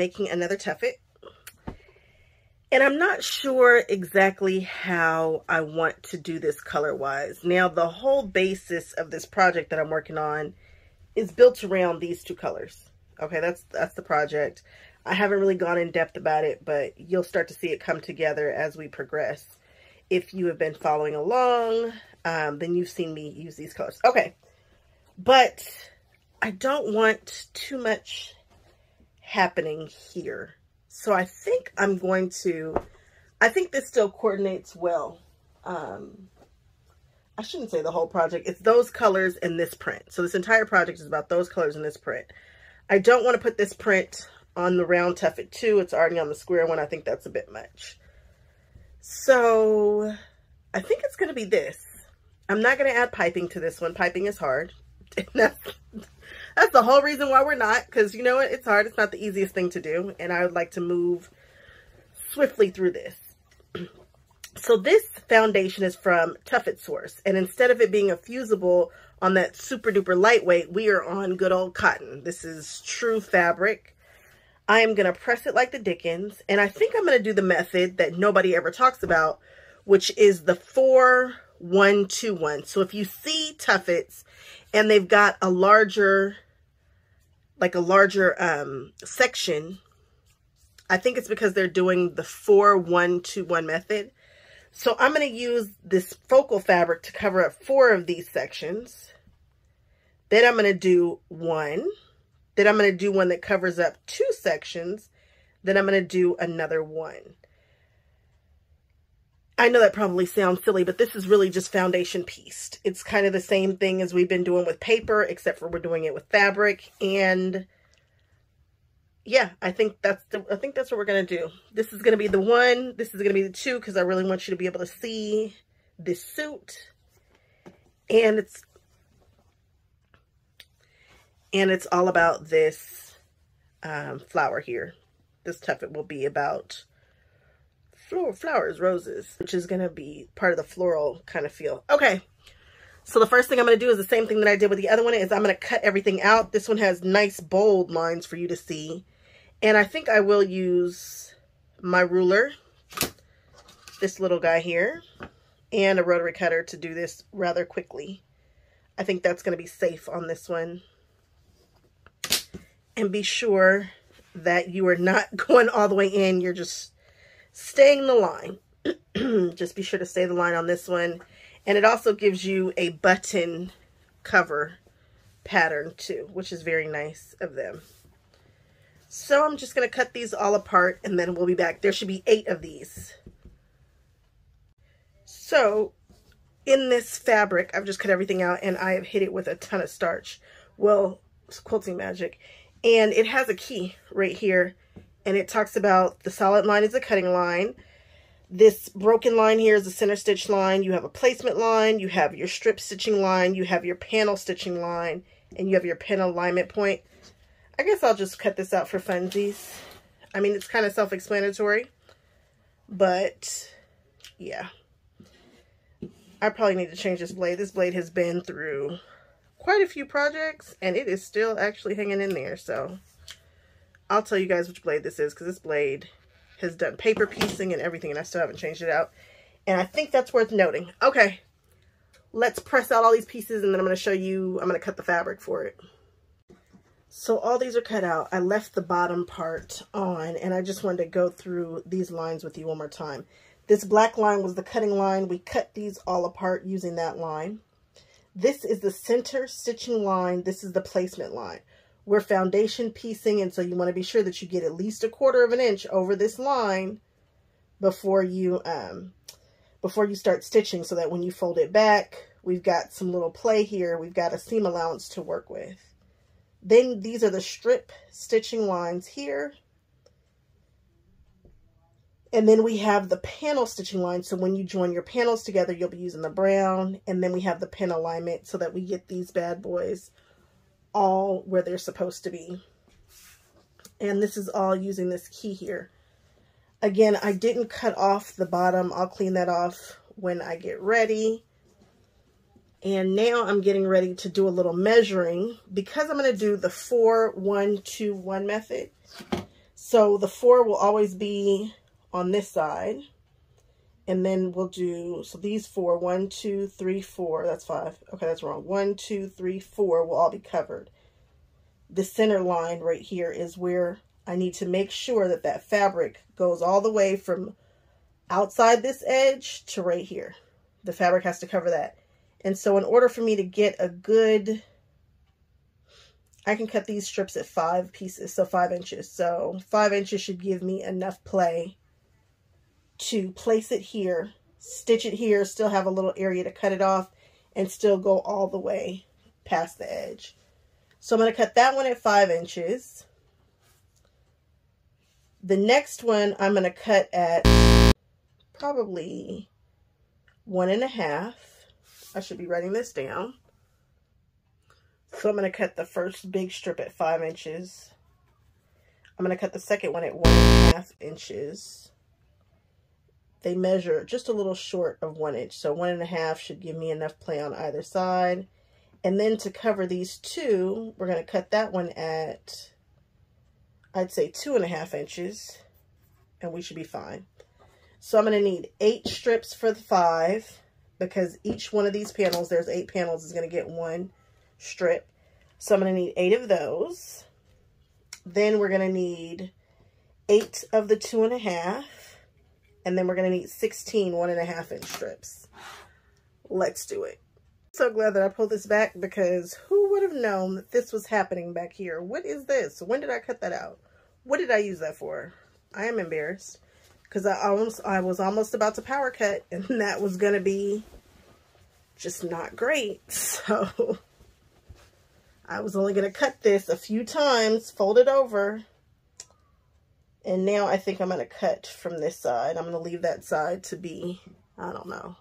making another tuffet. And I'm not sure exactly how I want to do this color-wise. Now, the whole basis of this project that I'm working on is built around these two colors. Okay, that's that's the project. I haven't really gone in depth about it, but you'll start to see it come together as we progress. If you have been following along, um, then you've seen me use these colors. Okay, but I don't want too much happening here. So I think I'm going to, I think this still coordinates well. Um, I shouldn't say the whole project. It's those colors in this print. So this entire project is about those colors in this print. I don't want to put this print on the round tuffet too. It's already on the square one. I think that's a bit much. So I think it's going to be this. I'm not going to add piping to this one. Piping is hard. that's, the whole reason why we're not. Because you know what? It's hard. It's not the easiest thing to do. And I would like to move swiftly through this. So this foundation is from Tuffet Source. And instead of it being a fusible on that super duper lightweight, we are on good old cotton. This is true fabric. I am going to press it like the Dickens. And I think I'm going to do the method that nobody ever talks about, which is the 4-1-2-1. So if you see tuffets and they've got a larger, like a larger um, section, I think it's because they're doing the 4-1-2-1 method. So I'm going to use this focal fabric to cover up four of these sections. Then I'm going to do one. Then I'm going to do one that covers up two sections. Then I'm going to do another one. I know that probably sounds silly, but this is really just foundation pieced. It's kind of the same thing as we've been doing with paper, except for we're doing it with fabric. And yeah, I think that's the, I think that's what we're going to do. This is going to be the one. This is going to be the two because I really want you to be able to see this suit. And it's and it's all about this um, flower here. This tuffet will be about floral flowers, roses, which is to be part of the floral kind of feel. Okay. So the first thing I'm going to do is the same thing that I did with the other one is I'm going to cut everything out. This one has nice bold lines for you to see. And I think I will use my ruler, this little guy here, and a rotary cutter to do this rather quickly. I think that's going to be safe on this one. And be sure that you are not going all the way in. You're just staying the line. just be sure to stay the line on this one. And it also gives you a button cover pattern too, which is very nice of them. So I'm just going to cut these all apart and then we'll be back. There should be eight of these. So in this fabric, I've just cut everything out and I have hit it with a ton of starch. Well, quilting magic. And it has a key right here. And it talks about the solid line is a cutting line. This broken line here is a center stitch line. You have a placement line. You have your strip stitching line. You have your panel stitching line. And you have your pin alignment point. I guess I'll just cut this out for funsies. I mean, it's kind of self-explanatory, but yeah. I probably need to change this blade. This blade has been through quite a few projects, and it is still actually hanging in there, so I'll tell you guys which blade this is, because this blade has done paper piecing and everything, and I still haven't changed it out. And I think that's worth noting. Okay, let's press out all these pieces, and then I'm going to show you, I'm going to cut the fabric for it. So all these are cut out. I left the bottom part on and I just wanted to go through these lines with you one more time. This black line was the cutting line. We cut these all apart using that line. This is the center stitching line. This is the placement line. We're foundation piecing and so you want to be sure that you get at least a quarter of an inch over this line before you um before you start stitching so that when you fold it back, we've got some little play here. We've got a seam allowance to work with. Then these are the strip stitching lines here. And then we have the panel stitching line. So when you join your panels together, you'll be using the brown. And then we have the pin alignment so that we get these bad boys all where they're supposed to be. And this is all using this key here. Again, I didn't cut off the bottom. I'll clean that off when I get ready. And now I'm getting ready to do a little measuring because I'm going to do the 4, 1, 2, 1 method. So the four will always be on this side. And then we'll do, so these four, one, two, three, four, that's five. Okay, that's wrong. One, two, three, four will all be covered. The center line right here is where I need to make sure that that fabric goes all the way from outside this edge to right here. The fabric has to cover that. And so in order for me to get a good, I can cut these strips at five pieces, so five inches. So five inches should give me enough play to place it here, stitch it here, still have a little area to cut it off, and still go all the way past the edge. So I'm going to cut that one at five inches. The next one I'm going to cut at probably one and a half. I should be writing this down. So I'm going to cut the first big strip at five inches. I'm going to cut the second one at one and a half inches. They measure just a little short of one inch. So one and a half should give me enough play on either side. And then to cover these two, we're going to cut that one at, I'd say two and a half inches. And we should be fine. So I'm going to need eight strips for the five because each one of these panels, there's eight panels, is going to get one strip. So I'm going to need eight of those. Then we're going to need eight of the two and a half. And then we're going to need 16 one and a half inch strips. Let's do it. So glad that I pulled this back because who would have known that this was happening back here? What is this? When did I cut that out? What did I use that for? I am embarrassed because I almost I was almost about to power cut and that was going to be just not great. So I was only going to cut this a few times, fold it over. And now I think I'm going to cut from this side. I'm going to leave that side to be, I don't know.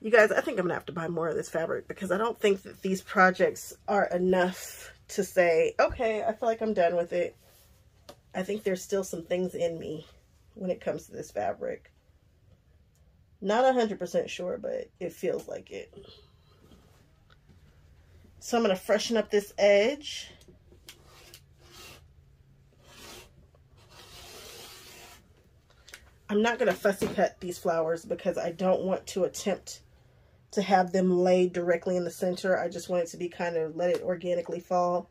You guys, I think I'm going to have to buy more of this fabric because I don't think that these projects are enough to say, okay, I feel like I'm done with it. I think there's still some things in me when it comes to this fabric. Not 100% sure, but it feels like it. So I'm going to freshen up this edge. I'm not going to fussy cut these flowers because I don't want to attempt to have them laid directly in the center. I just want it to be kind of let it organically fall.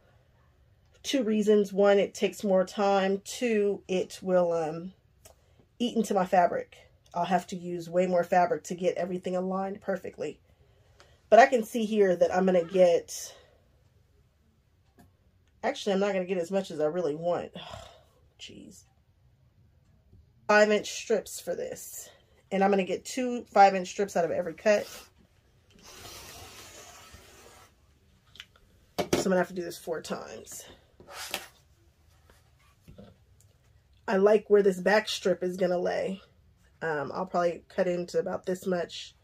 Two reasons. One, it takes more time. Two, it will um, eat into my fabric. I'll have to use way more fabric to get everything aligned perfectly. But I can see here that I'm going to get... Actually, I'm not going to get as much as I really want. Jeez. Five inch strips for this. And I'm going to get two five inch strips out of every cut. So I'm going to have to do this four times. I like where this back strip is going to lay. Um, I'll probably cut into about this much.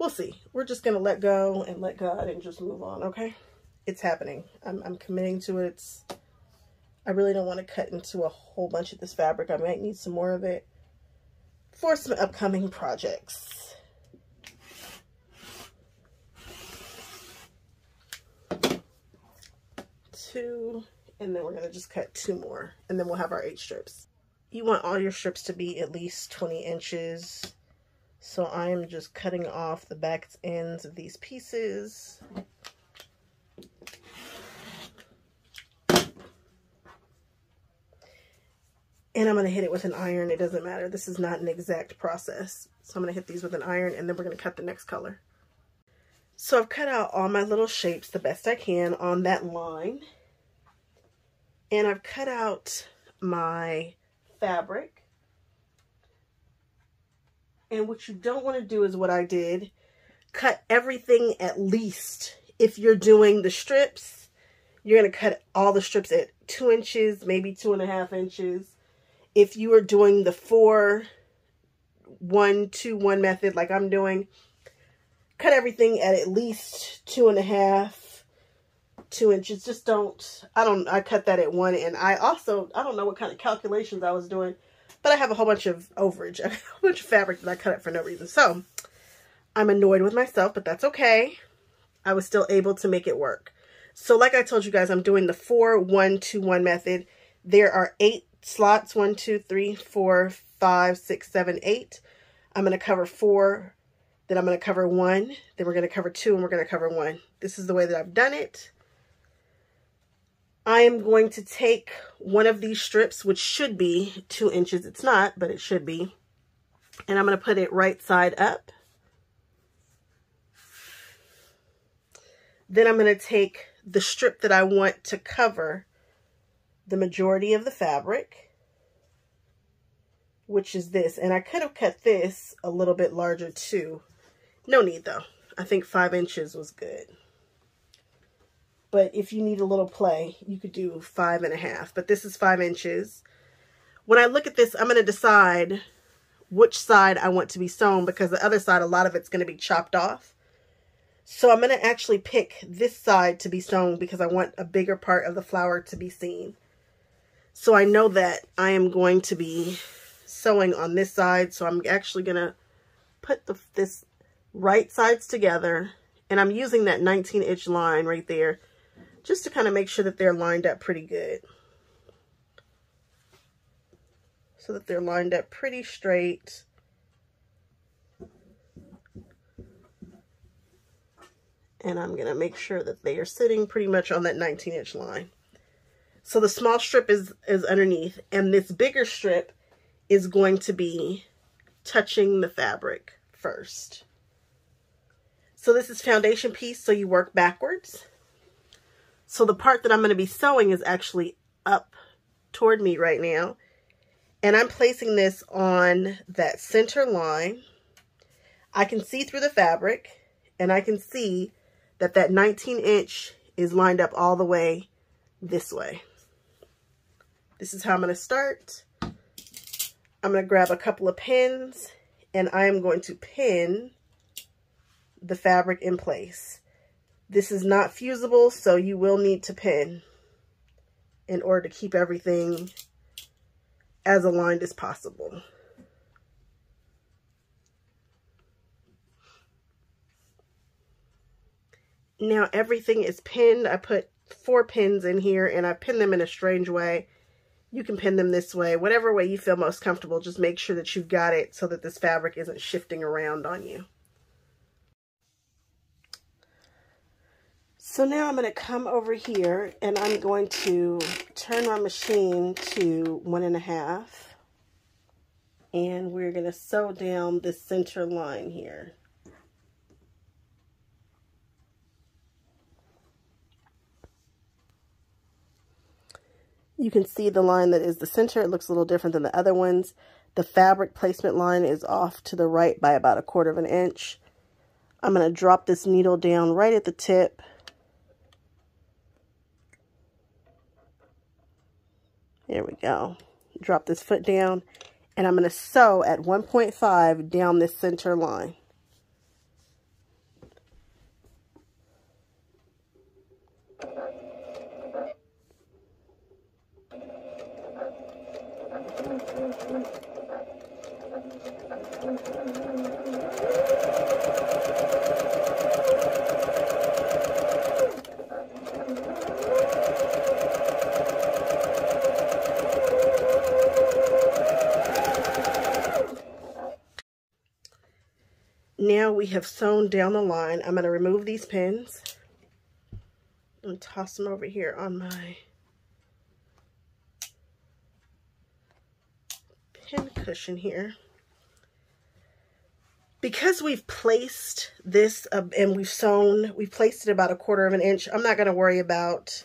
We'll see. We're just going to let go and let God and just move on, okay? It's happening. I'm, I'm committing to it. It's, I really don't want to cut into a whole bunch of this fabric. I might need some more of it for some upcoming projects. Two and then we're going to just cut two more and then we'll have our eight strips. You want all your strips to be at least 20 inches. So I am just cutting off the back ends of these pieces. And I'm going to hit it with an iron. It doesn't matter. This is not an exact process. So I'm going to hit these with an iron and then we're going to cut the next color. So I've cut out all my little shapes the best I can on that line. And I've cut out my fabric. And what you don't want to do is what I did. Cut everything at least. If you're doing the strips, you're going to cut all the strips at two inches, maybe two and a half inches. If you are doing the four, one, two, one method like I'm doing, cut everything at at least two and a half, two inches. Just don't, I don't, I cut that at one. And I also, I don't know what kind of calculations I was doing, but I have a whole bunch of overage, a whole bunch of fabric that I cut it for no reason. So I'm annoyed with myself, but that's okay. I was still able to make it work. So like I told you guys, I'm doing the four, one, two, one method. There are eight slots, one, two, three, four, five, six, seven, eight. I'm going to cover four, then I'm going to cover one, then we're going to cover two, and we're going to cover one. This is the way that I've done it. I am going to take one of these strips, which should be two inches. It's not, but it should be. And I'm going to put it right side up. Then I'm going to take the strip that I want to cover the majority of the fabric, which is this. And I could have cut this a little bit larger too. No need though. I think five inches was good. But if you need a little play, you could do five and a half. But this is five inches. When I look at this, I'm going to decide which side I want to be sewn because the other side, a lot of it's going to be chopped off. So I'm going to actually pick this side to be sewn because I want a bigger part of the flower to be seen. So I know that I am going to be sewing on this side. So I'm actually going to put the, this right sides together. And I'm using that 19 inch line right there just to kind of make sure that they're lined up pretty good. So that they're lined up pretty straight. And I'm going to make sure that they are sitting pretty much on that 19 inch line. So the small strip is, is underneath and this bigger strip is going to be touching the fabric first. So this is foundation piece, so you work backwards. So the part that I'm going to be sewing is actually up toward me right now. And I'm placing this on that center line. I can see through the fabric and I can see that that 19 inch is lined up all the way this way. This is how I'm going to start. I'm going to grab a couple of pins and I'm going to pin the fabric in place. This is not fusible, so you will need to pin in order to keep everything as aligned as possible. Now everything is pinned. I put four pins in here and I pin them in a strange way. You can pin them this way, whatever way you feel most comfortable. Just make sure that you've got it so that this fabric isn't shifting around on you. So now I'm going to come over here and I'm going to turn my machine to one and a half. And we're going to sew down the center line here. You can see the line that is the center. It looks a little different than the other ones. The fabric placement line is off to the right by about a quarter of an inch. I'm going to drop this needle down right at the tip. There we go. Drop this foot down and I'm going to sew at 1.5 down this center line. Now we have sewn down the line. I'm going to remove these pins and toss them over here on my pin cushion here. Because we've placed this uh, and we've sewn, we've placed it about a quarter of an inch, I'm not going to worry about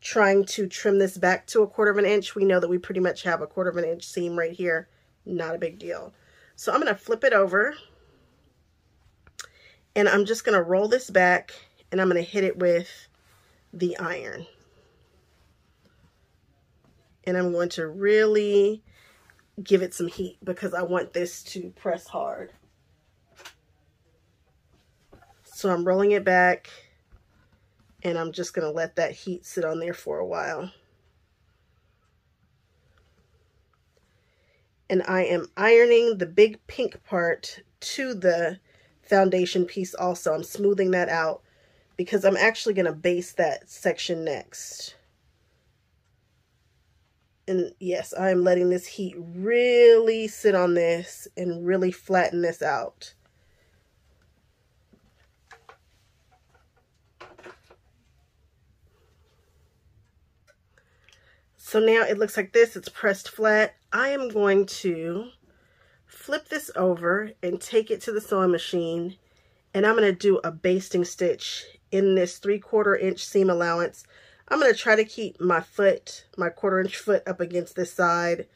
trying to trim this back to a quarter of an inch. We know that we pretty much have a quarter of an inch seam right here. Not a big deal. So I'm going to flip it over. And I'm just going to roll this back and I'm going to hit it with the iron. And I'm going to really give it some heat because I want this to press hard. So I'm rolling it back and I'm just going to let that heat sit on there for a while. And I am ironing the big pink part to the foundation piece also. I'm smoothing that out because I'm actually going to base that section next. And yes, I'm letting this heat really sit on this and really flatten this out. So now it looks like this, it's pressed flat. I am going to flip this over and take it to the sewing machine and I'm going to do a basting stitch in this three quarter inch seam allowance. I'm going to try to keep my foot, my quarter inch foot up against this side.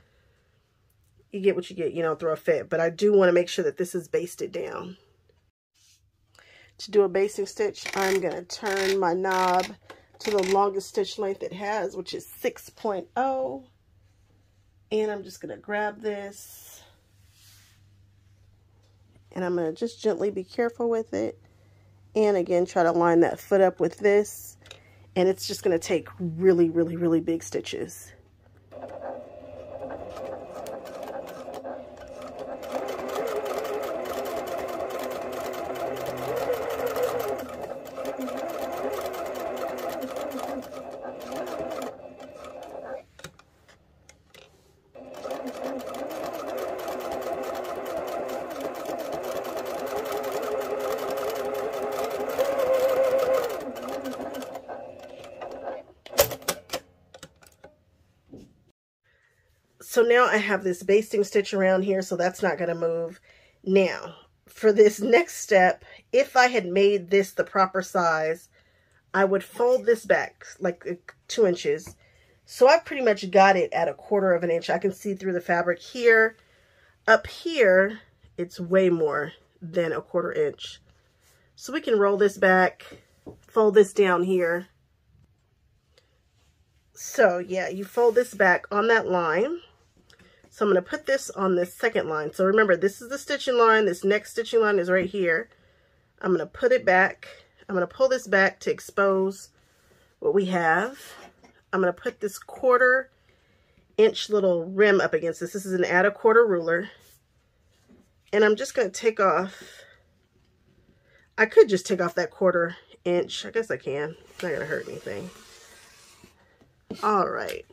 You get what you get, you don't throw a fit, but I do want to make sure that this is basted down. To do a basting stitch, I'm going to turn my knob to the longest stitch length it has, which is 6.0. And I'm just going to grab this. And I'm going to just gently be careful with it. And again, try to line that foot up with this. And it's just going to take really, really, really big stitches. So now I have this basting stitch around here, so that's not going to move. Now, for this next step, if I had made this the proper size, I would fold this back like uh, two inches. So I've pretty much got it at a quarter of an inch. I can see through the fabric here. Up here, it's way more than a quarter inch. So we can roll this back, fold this down here. So yeah, you fold this back on that line. So I'm going to put this on this second line. So remember, this is the stitching line. This next stitching line is right here. I'm going to put it back. I'm going to pull this back to expose what we have. I'm going to put this quarter inch little rim up against this. This is an add a quarter ruler. And I'm just going to take off, I could just take off that quarter inch. I guess I can. It's not going to hurt anything. All right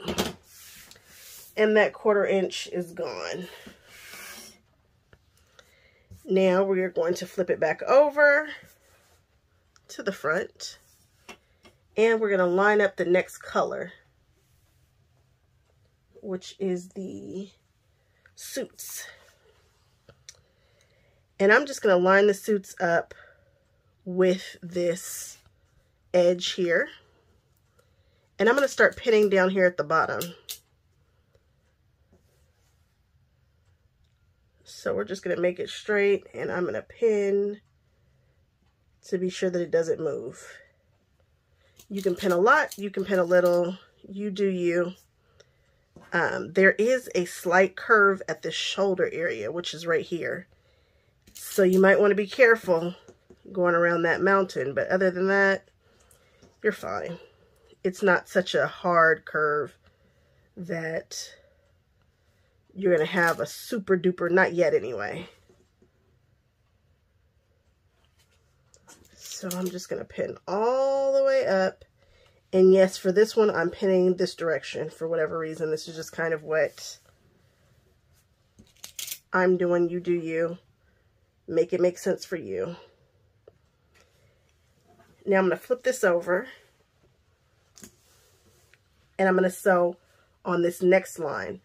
and that quarter inch is gone. Now we are going to flip it back over to the front and we're going to line up the next color which is the suits. And I'm just going to line the suits up with this edge here. And I'm going to start pinning down here at the bottom. So we're just going to make it straight and I'm going to pin to be sure that it doesn't move. You can pin a lot, you can pin a little, you do you. Um, there is a slight curve at the shoulder area, which is right here. So you might want to be careful going around that mountain, but other than that, you're fine. It's not such a hard curve that you're going to have a super duper, not yet anyway. So I'm just going to pin all the way up. And yes, for this one, I'm pinning this direction for whatever reason. This is just kind of what I'm doing. You do you. Make it make sense for you. Now I'm going to flip this over. And I'm going to sew on this next line.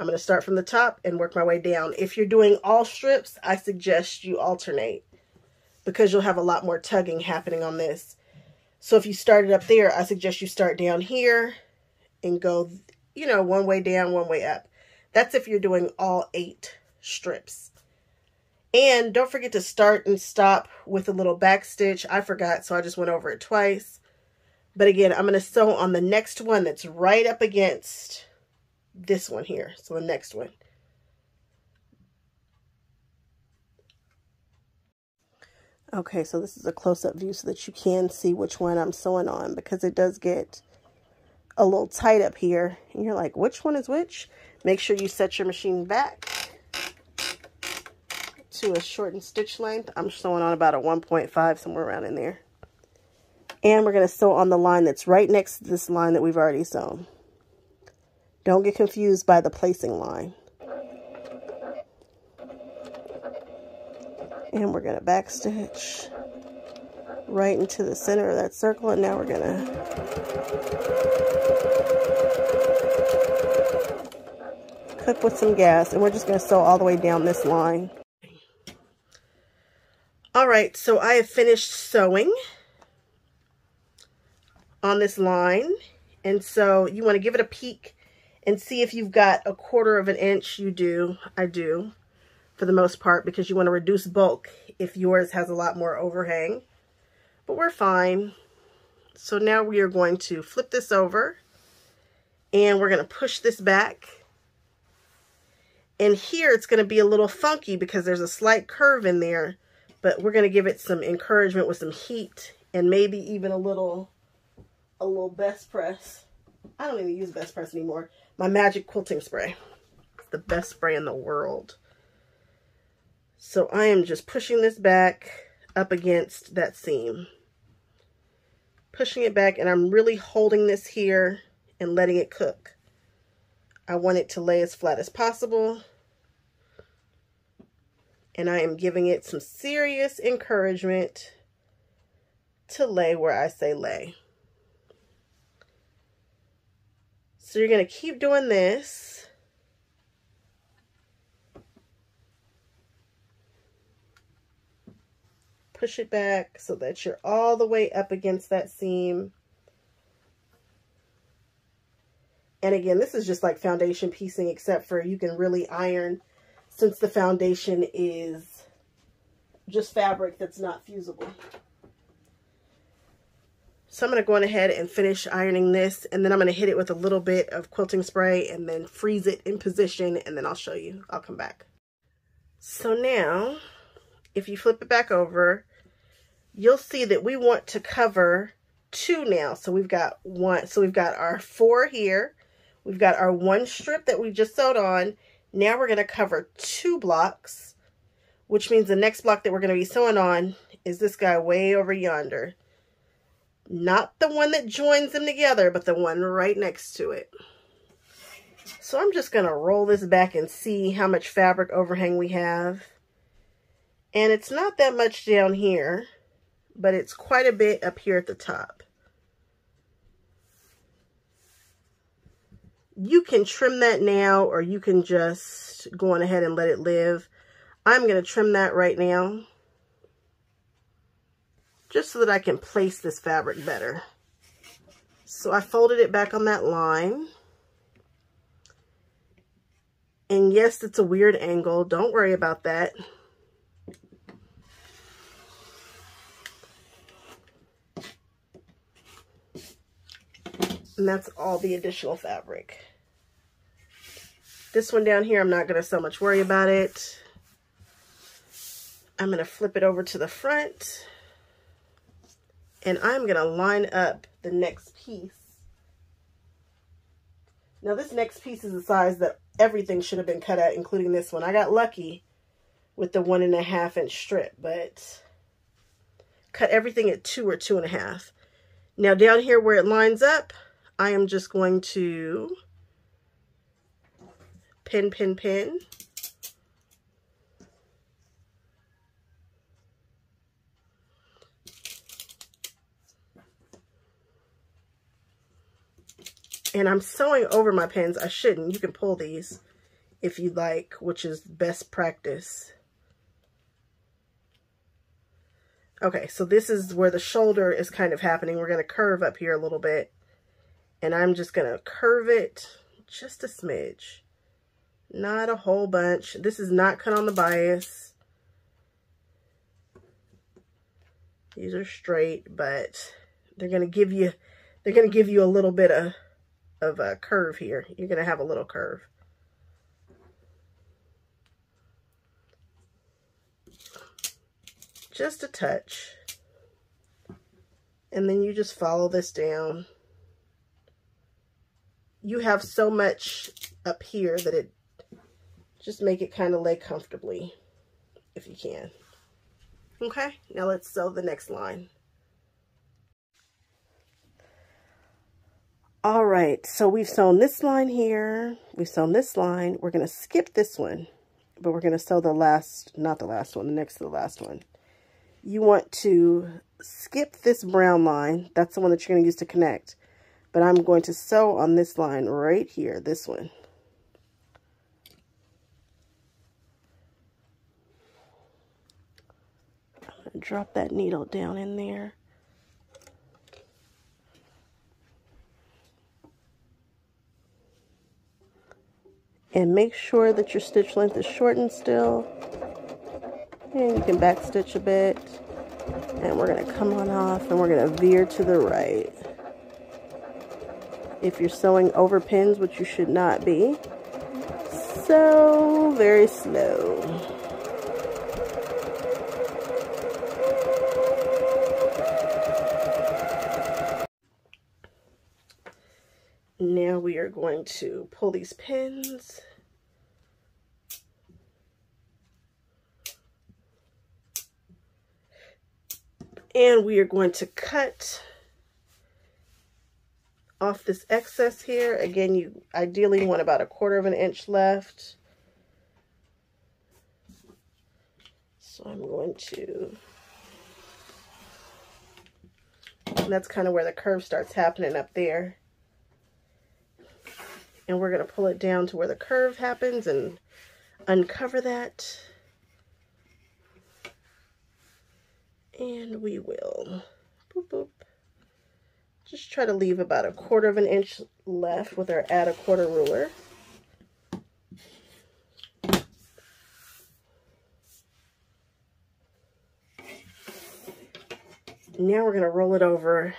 I'm going to start from the top and work my way down. If you're doing all strips, I suggest you alternate because you'll have a lot more tugging happening on this. So if you started up there, I suggest you start down here and go, you know, one way down, one way up. That's if you're doing all eight strips. And don't forget to start and stop with a little back stitch. I forgot, so I just went over it twice. But again, I'm going to sew on the next one that's right up against this one here. So the next one. Okay, so this is a close-up view so that you can see which one I'm sewing on because it does get a little tight up here. And you're like, which one is which? Make sure you set your machine back to a shortened stitch length. I'm sewing on about a 1.5, somewhere around in there. And we're going to sew on the line that's right next to this line that we've already sewn. Don't get confused by the placing line. And we're going to backstitch right into the center of that circle. And now we're going to cook with some gas. And we're just going to sew all the way down this line. All right, so I have finished sewing on this line. And so you want to give it a peek and see if you've got a quarter of an inch. You do. I do for the most part because you want to reduce bulk if yours has a lot more overhang. But we're fine. So now we are going to flip this over and we're going to push this back. And here it's going to be a little funky because there's a slight curve in there, but we're going to give it some encouragement with some heat and maybe even a little, a little best press. I don't even use best press anymore. My magic quilting spray. It's the best spray in the world. So I am just pushing this back up against that seam. Pushing it back and I'm really holding this here and letting it cook. I want it to lay as flat as possible. And I am giving it some serious encouragement to lay where I say lay. So you're going to keep doing this. push it back so that you're all the way up against that seam. And again, this is just like foundation piecing, except for you can really iron since the foundation is just fabric that's not fusible. So I'm going to go on ahead and finish ironing this, and then I'm going to hit it with a little bit of quilting spray and then freeze it in position, and then I'll show you. I'll come back. So now, if you flip it back over, you'll see that we want to cover two now. So we've got one, so we've got our four here. We've got our one strip that we just sewed on. Now we're going to cover two blocks, which means the next block that we're going to be sewing on is this guy way over yonder. Not the one that joins them together, but the one right next to it. So I'm just going to roll this back and see how much fabric overhang we have. And it's not that much down here but it's quite a bit up here at the top. You can trim that now or you can just go on ahead and let it live. I'm going to trim that right now just so that I can place this fabric better. So I folded it back on that line. And yes, it's a weird angle. Don't worry about that. And that's all the additional fabric. This one down here, I'm not going to so much worry about it. I'm going to flip it over to the front. And I'm going to line up the next piece. Now this next piece is the size that everything should have been cut at, including this one. I got lucky with the one and a half inch strip, but cut everything at two or two and a half. Now down here where it lines up, I am just going to pin, pin, pin. And I'm sewing over my pins. I shouldn't. You can pull these if you'd like, which is best practice. Okay, so this is where the shoulder is kind of happening. We're going to curve up here a little bit. And I'm just going to curve it just a smidge. Not a whole bunch. This is not cut on the bias. These are straight, but they're going to give you, they're going to give you a little bit of, of a curve here. You're going to have a little curve. Just a touch. And then you just follow this down you have so much up here that it just make it kind of lay comfortably if you can. Okay, now let's sew the next line. All right, so we've sewn this line here. We've sewn this line. We're going to skip this one, but we're going to sew the last, not the last one, the next to the last one. You want to skip this brown line. That's the one that you're going to use to connect. But I'm going to sew on this line right here, this one. Drop that needle down in there. And make sure that your stitch length is shortened still. And you can back stitch a bit. And we're going to come on off and we're going to veer to the right. If you're sewing over pins, which you should not be. So very slow. Now we are going to pull these pins. And we are going to cut off this excess here. Again, you ideally want about a quarter of an inch left. So I'm going to, that's kind of where the curve starts happening up there and we're going to pull it down to where the curve happens and uncover that. And we will boop, boop. Just try to leave about a quarter of an inch left with our add a quarter ruler. Now we're going to roll it over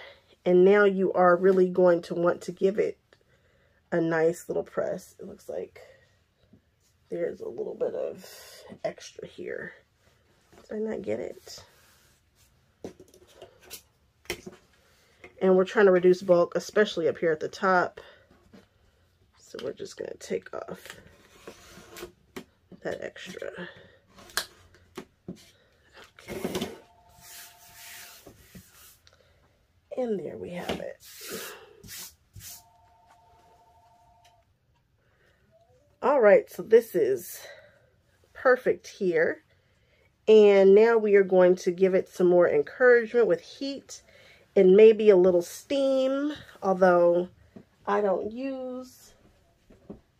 and now you are really going to want to give it a nice little press. It looks like there's a little bit of extra here. Did I not get it? And we're trying to reduce bulk, especially up here at the top. So we're just going to take off that extra. Okay. And there we have it. All right, so this is perfect here. And now we are going to give it some more encouragement with heat and maybe a little steam, although I don't use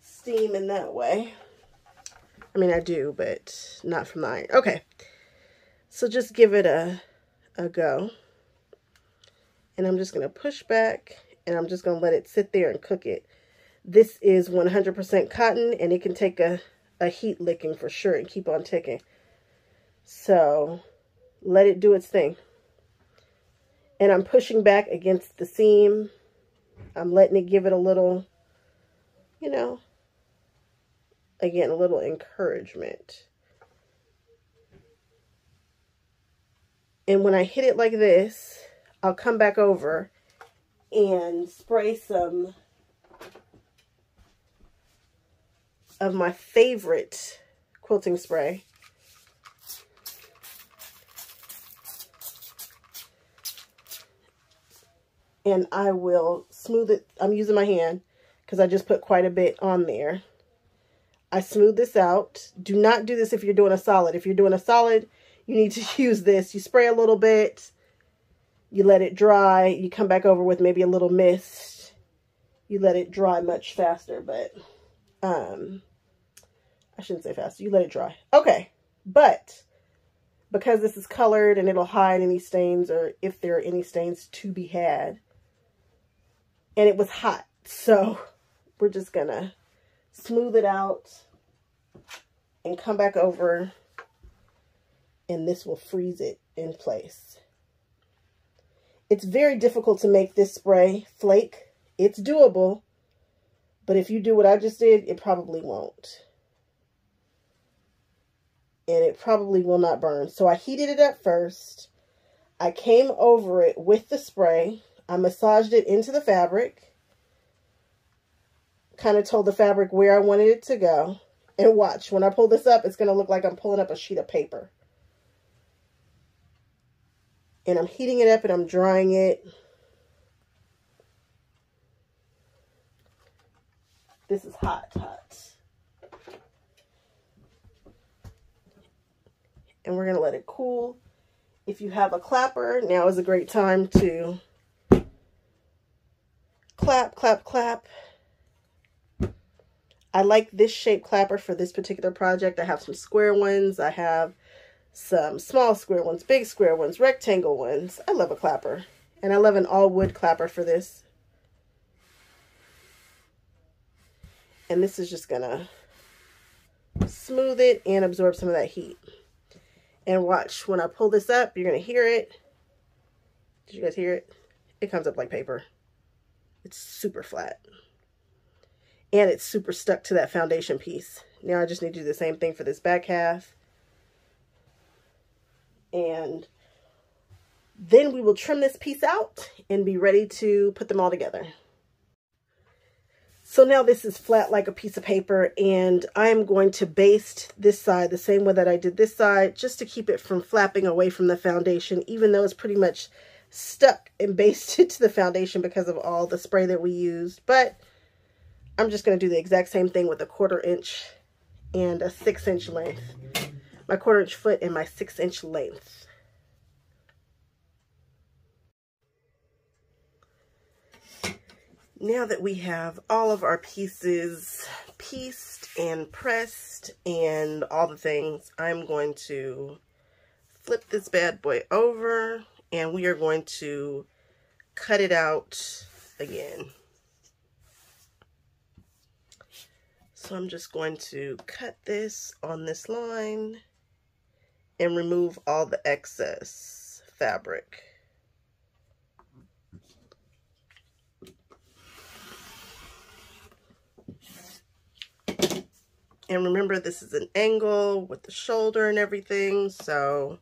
steam in that way. I mean, I do, but not from iron. Okay, so just give it a, a go. And I'm just going to push back and I'm just going to let it sit there and cook it. This is 100% cotton and it can take a, a heat licking for sure and keep on ticking. So let it do its thing. And I'm pushing back against the seam. I'm letting it give it a little, you know, again, a little encouragement. And when I hit it like this, I'll come back over and spray some of my favorite quilting spray. And I will smooth it. I'm using my hand because I just put quite a bit on there. I smooth this out. Do not do this if you're doing a solid. If you're doing a solid, you need to use this. You spray a little bit. You let it dry. You come back over with maybe a little mist. You let it dry much faster, but um, I shouldn't say fast. You let it dry. Okay. But because this is colored and it'll hide any stains or if there are any stains to be had. And it was hot. So we're just to smooth it out and come back over and this will freeze it in place. It's very difficult to make this spray flake. It's doable, but if you do what I just did, it probably won't and it probably will not burn. So I heated it up first. I came over it with the spray. I massaged it into the fabric. Kind of told the fabric where I wanted it to go. And watch, when I pull this up, it's going to look like I'm pulling up a sheet of paper. And I'm heating it up and I'm drying it. This is hot, hot. And we're going to let it cool. If you have a clapper, now is a great time to clap, clap, clap. I like this shape clapper for this particular project. I have some square ones. I have some small square ones, big square ones, rectangle ones. I love a clapper. And I love an all wood clapper for this. And this is just to smooth it and absorb some of that heat. And watch, when I pull this up, you're going to hear it. Did you guys hear it? It comes up like paper. It's super flat. And it's super stuck to that foundation piece. Now I just need to do the same thing for this back half. And then we will trim this piece out and be ready to put them all together. So now this is flat like a piece of paper and I'm going to baste this side the same way that I did this side just to keep it from flapping away from the foundation even though it's pretty much stuck and basted to the foundation because of all the spray that we used. But I'm just going to do the exact same thing with a quarter inch and a six inch length. My quarter inch foot and my six inch length. Now that we have all of our pieces pieced and pressed and all the things, I'm going to flip this bad boy over and we are going to cut it out again. So I'm just going to cut this on this line and remove all the excess fabric. And remember, this is an angle with the shoulder and everything, so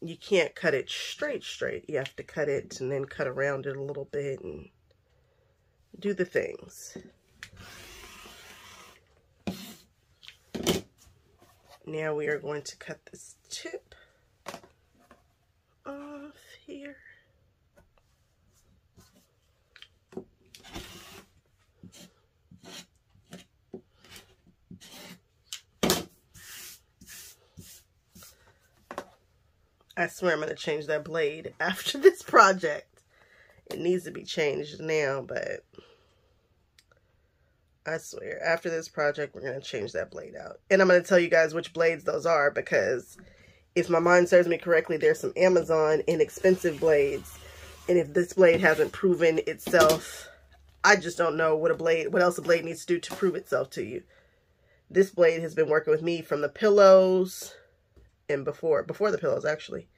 you can't cut it straight straight. You have to cut it and then cut around it a little bit and do the things. Now we are going to cut this tip off here. I swear I'm going to change that blade after this project. It needs to be changed now, but I swear, after this project, we're going to change that blade out. And I'm going to tell you guys which blades those are because if my mind serves me correctly, there's some Amazon inexpensive blades. And if this blade hasn't proven itself, I just don't know what a blade, what else a blade needs to do to prove itself to you. This blade has been working with me from the pillows and before, before the pillows actually.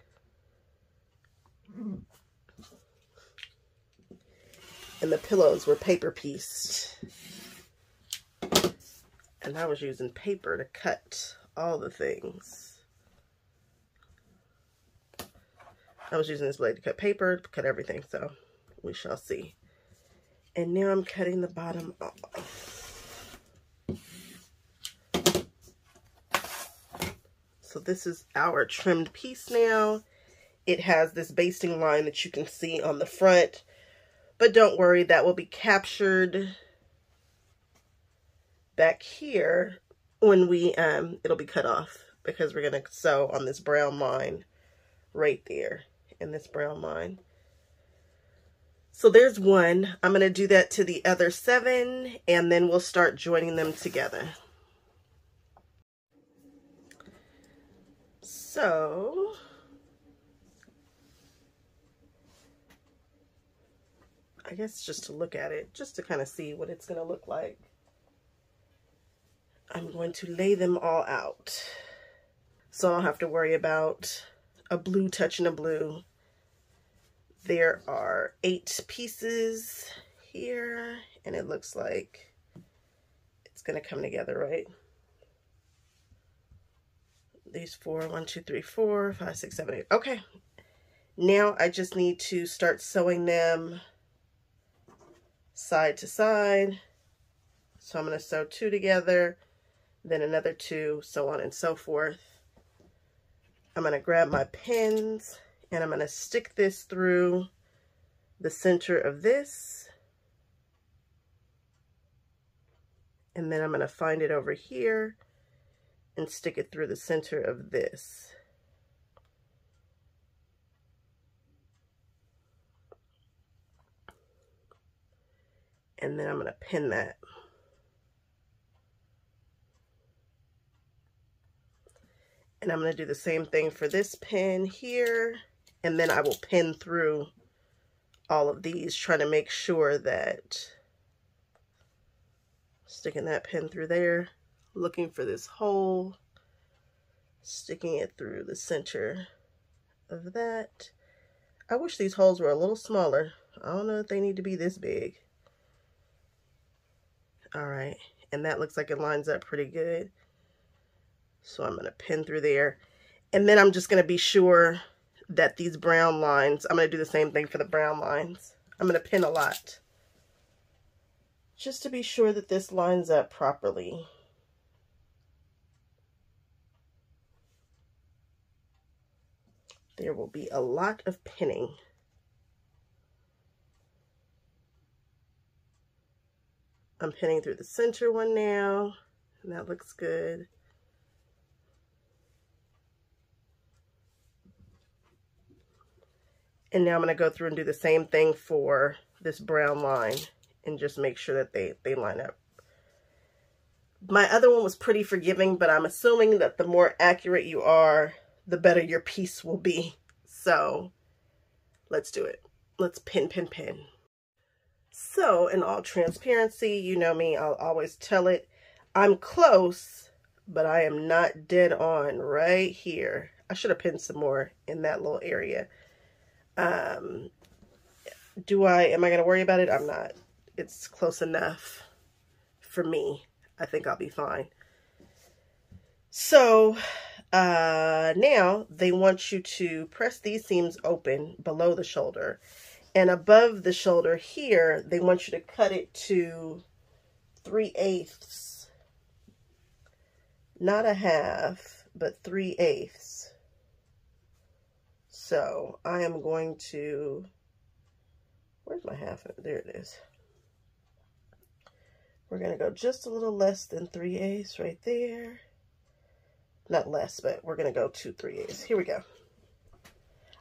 And the pillows were paper pieced. And I was using paper to cut all the things. I was using this blade to cut paper, cut everything, so we shall see. And now I'm cutting the bottom off. So this is our trimmed piece now. It has this basting line that you can see on the front. But don't worry, that will be captured back here when we, um, it'll be cut off because we're going to sew on this brown line right there in this brown line. So there's one. I'm going to do that to the other seven and then we'll start joining them together. So, I guess just to look at it, just to kind of see what it's going to look like. I'm going to lay them all out. So I don't have to worry about a blue touching a blue. There are eight pieces here, and it looks like it's going to come together, right? These four, one, two, three, four, five, six, seven, eight. Okay. Now I just need to start sewing them side to side. So I'm going to sew two together, then another two, so on and so forth. I'm going to grab my pins and I'm going to stick this through the center of this And then I'm going to find it over here and stick it through the center of this. And then I'm going to pin that. And I'm going to do the same thing for this pin here. And then I will pin through all of these, trying to make sure that sticking that pin through there, looking for this hole, sticking it through the center of that. I wish these holes were a little smaller. I don't know if they need to be this big. All right, and that looks like it lines up pretty good. So I'm to pin through there. And then I'm just to be sure that these brown lines, I'm to do the same thing for the brown lines. I'm to pin a lot. Just to be sure that this lines up properly. There will be a lot of pinning. I'm pinning through the center one now, and that looks good. And now I'm going to go through and do the same thing for this brown line and just make sure that they, they line up. My other one was pretty forgiving, but I'm assuming that the more accurate you are, the better your piece will be. So let's do it. Let's pin, pin, pin. So in all transparency, you know me, I'll always tell it. I'm close, but I am not dead on right here. I should have pinned some more in that little area. Um, do I, am I going to worry about it? I'm not. It's close enough for me. I think I'll be fine. So, uh, now they want you to press these seams open below the shoulder. And above the shoulder here, they want you to cut it to 3 eighths. Not a half, but 3 eighths. So I am going to, where's my half? There it is. We're going to go just a little less than 3 eighths right there. Not less, but we're going to go 2 3 eighths. Here we go.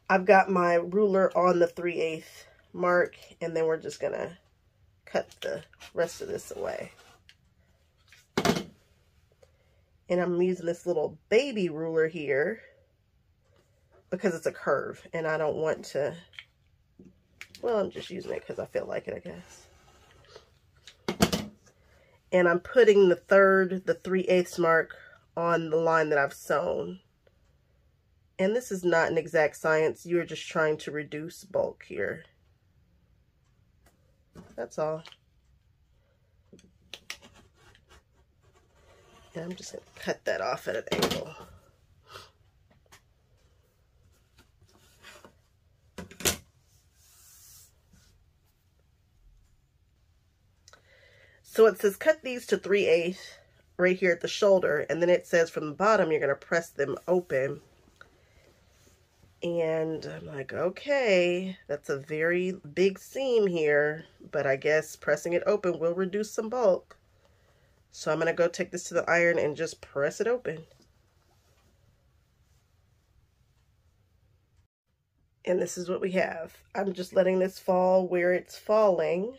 I've got my ruler on the 3 eighth mark, and then we're just going to cut the rest of this away. And I'm using this little baby ruler here because it's a curve and I don't want to, well, I'm just using it because I feel like it, I guess. And I'm putting the third, the 3 eighths mark on the line that I've sewn. And this is not an exact science. You're just trying to reduce bulk here. That's all. And I'm just going to cut that off at an angle. So it says cut these to 3 8 right here at the shoulder. And then it says from the bottom, you're going to press them open. And I'm like, okay, that's a very big seam here. But I guess pressing it open will reduce some bulk. So I'm going to go take this to the iron and just press it open. And this is what we have. I'm just letting this fall where it's falling.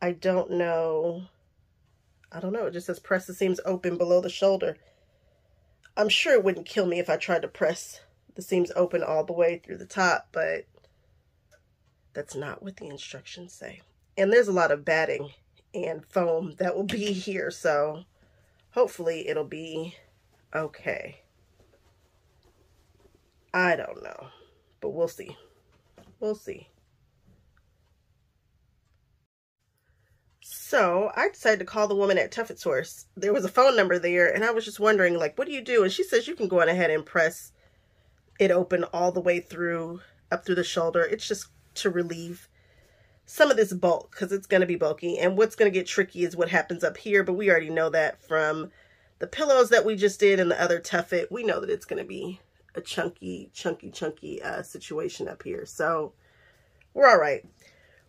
I don't know. I don't know. It just says press the seams open below the shoulder. I'm sure it wouldn't kill me if I tried to press the seams open all the way through the top, but that's not what the instructions say. And there's a lot of batting and foam that will be here, so hopefully it'll be okay. I don't know, but we'll see. We'll see. So I decided to call the woman at Tuffet Source. There was a phone number there, and I was just wondering, like, what do you do? And she says you can go on ahead and press it open all the way through, up through the shoulder. It's just to relieve some of this bulk, because it's going to be bulky. And what's going to get tricky is what happens up here, but we already know that from the pillows that we just did and the other Tuffet. We know that it's going to be a chunky, chunky, chunky uh, situation up here. So we're all right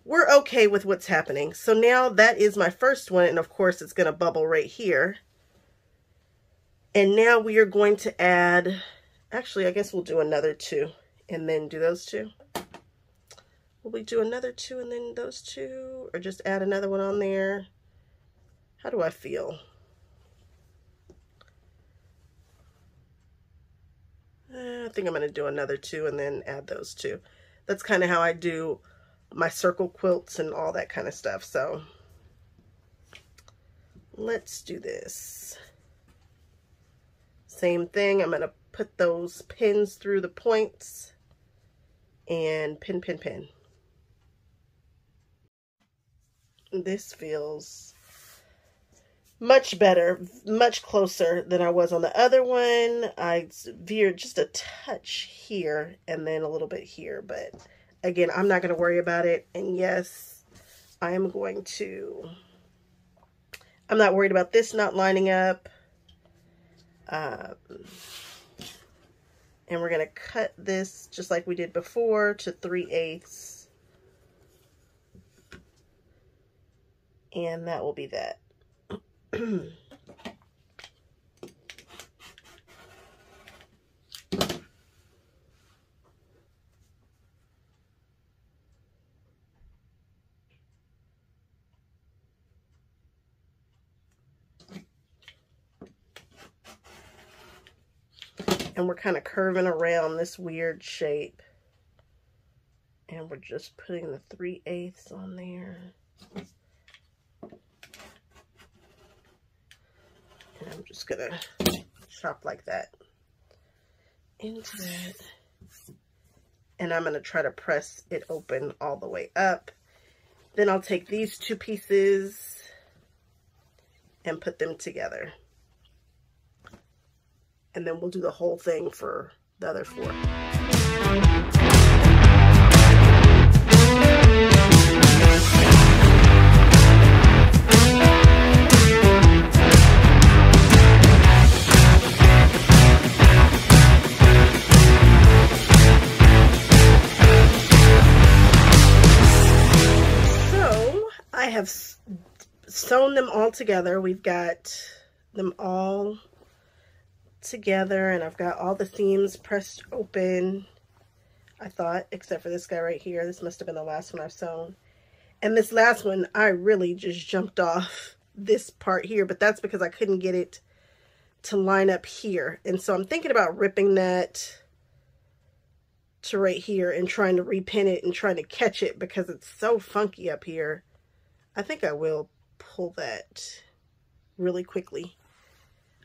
we're okay with what's happening. So now that is my first one. And of course, it's going to bubble right here. And now we are going to add, actually, I guess we'll do another two and then do those two. Will we do another two and then those two? Or just add another one on there? How do I feel? Eh, I think I'm going to do another two and then add those two. That's kind of how I do my circle quilts and all that kind of stuff. So let's do this. Same thing. I'm going to put those pins through the points and pin, pin, pin. This feels much better, much closer than I was on the other one. I veered just a touch here and then a little bit here, but again, I'm not going to worry about it. And yes, I am going to, I'm not worried about this not lining up. Um, and we're going to cut this just like we did before to 3 eighths. And that will be that. and we're kind of curving around this weird shape. And we're just putting the 3 eighths on there. And I'm just going to chop like that into that. And I'm going to try to press it open all the way up. Then I'll take these two pieces and put them together and then we'll do the whole thing for the other four. So I have sewn them all together. We've got them all together and I've got all the seams pressed open, I thought, except for this guy right here. This must have been the last one I've sewn. And this last one, I really just jumped off this part here, but that's because I couldn't get it to line up here. And so I'm thinking about ripping that to right here and trying to repin it and trying to catch it because it's so funky up here. I think I will pull that really quickly.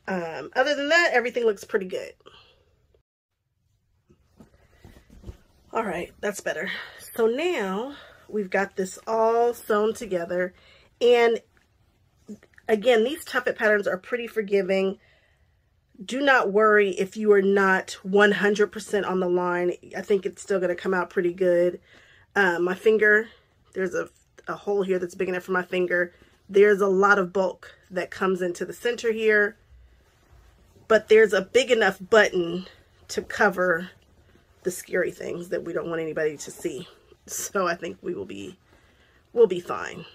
Um, other than that, everything looks pretty good. All right, that's better. So now we've got this all sewn together. And again, these tuffet patterns are pretty forgiving. Do not worry if you are not 100% on the line. I think it's still going to come out pretty good. Uh, my finger, there's a, a hole here that's big enough for my finger. There's a lot of bulk that comes into the center here but there's a big enough button to cover the scary things that we don't want anybody to see. So I think we will be, we'll be fine.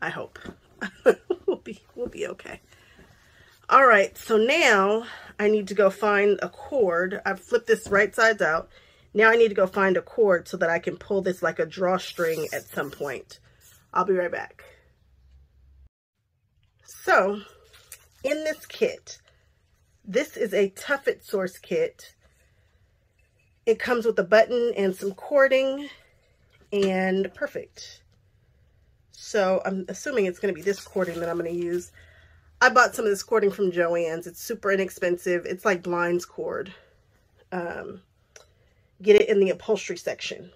I hope. we'll be, we'll be okay. All right, so now I need to go find a cord. I've flipped this right sides out. Now I need to go find a cord so that I can pull this like a drawstring at some point. I'll be right back. So in this kit. This is a Tuffet Source kit. It comes with a button and some cording and perfect. So I'm assuming it's going to be this cording that I'm going to use. I bought some of this cording from Joann's. It's super inexpensive. It's like blinds cord. Um, get it in the upholstery section.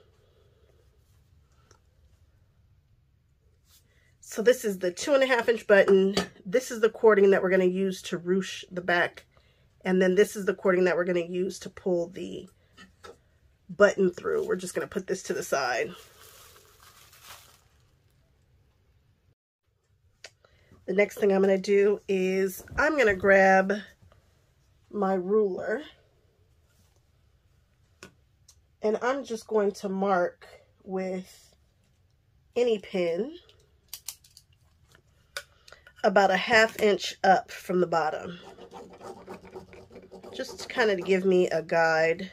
So this is the two and a half inch button. This is the cording that we're going to use to ruche the back. And then this is the cording that we're going to use to pull the button through. We're just going to put this to the side. The next thing I'm going to do is I'm going to grab my ruler and I'm just going to mark with any pin about a half inch up from the bottom. Just kind of to give me a guide.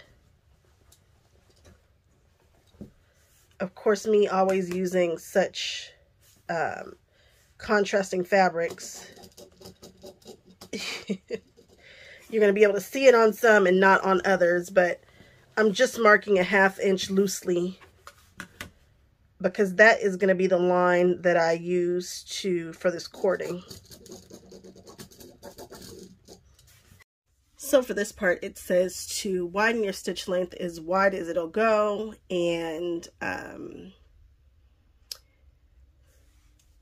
Of course, me always using such um, contrasting fabrics. You're going to be able to see it on some and not on others, but I'm just marking a half inch loosely because that is going to be the line that I use to for this cording. So for this part, it says to widen your stitch length as wide as it'll go and um,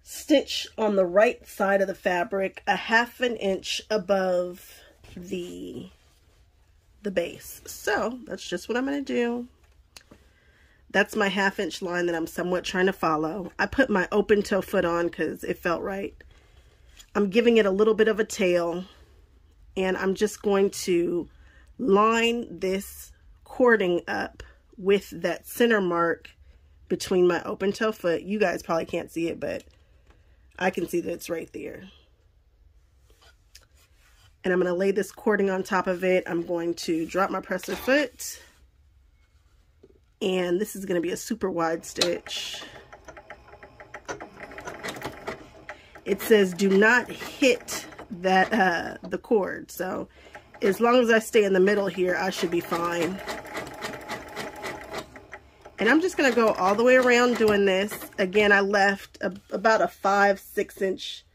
stitch on the right side of the fabric a half an inch above the the base. So that's just what I'm going to do. That's my half inch line that I'm somewhat trying to follow. I put my open toe foot on because it felt right. I'm giving it a little bit of a tail and I'm just going to line this cording up with that center mark between my open toe foot. You guys probably can't see it, but I can see that it's right there. And I'm going to lay this cording on top of it. I'm going to drop my presser foot and this is going to be a super wide stitch. It says do not hit that uh, the cord. So as long as I stay in the middle here, I should be fine. And I'm just going to go all the way around doing this. Again, I left a, about a five, six inch,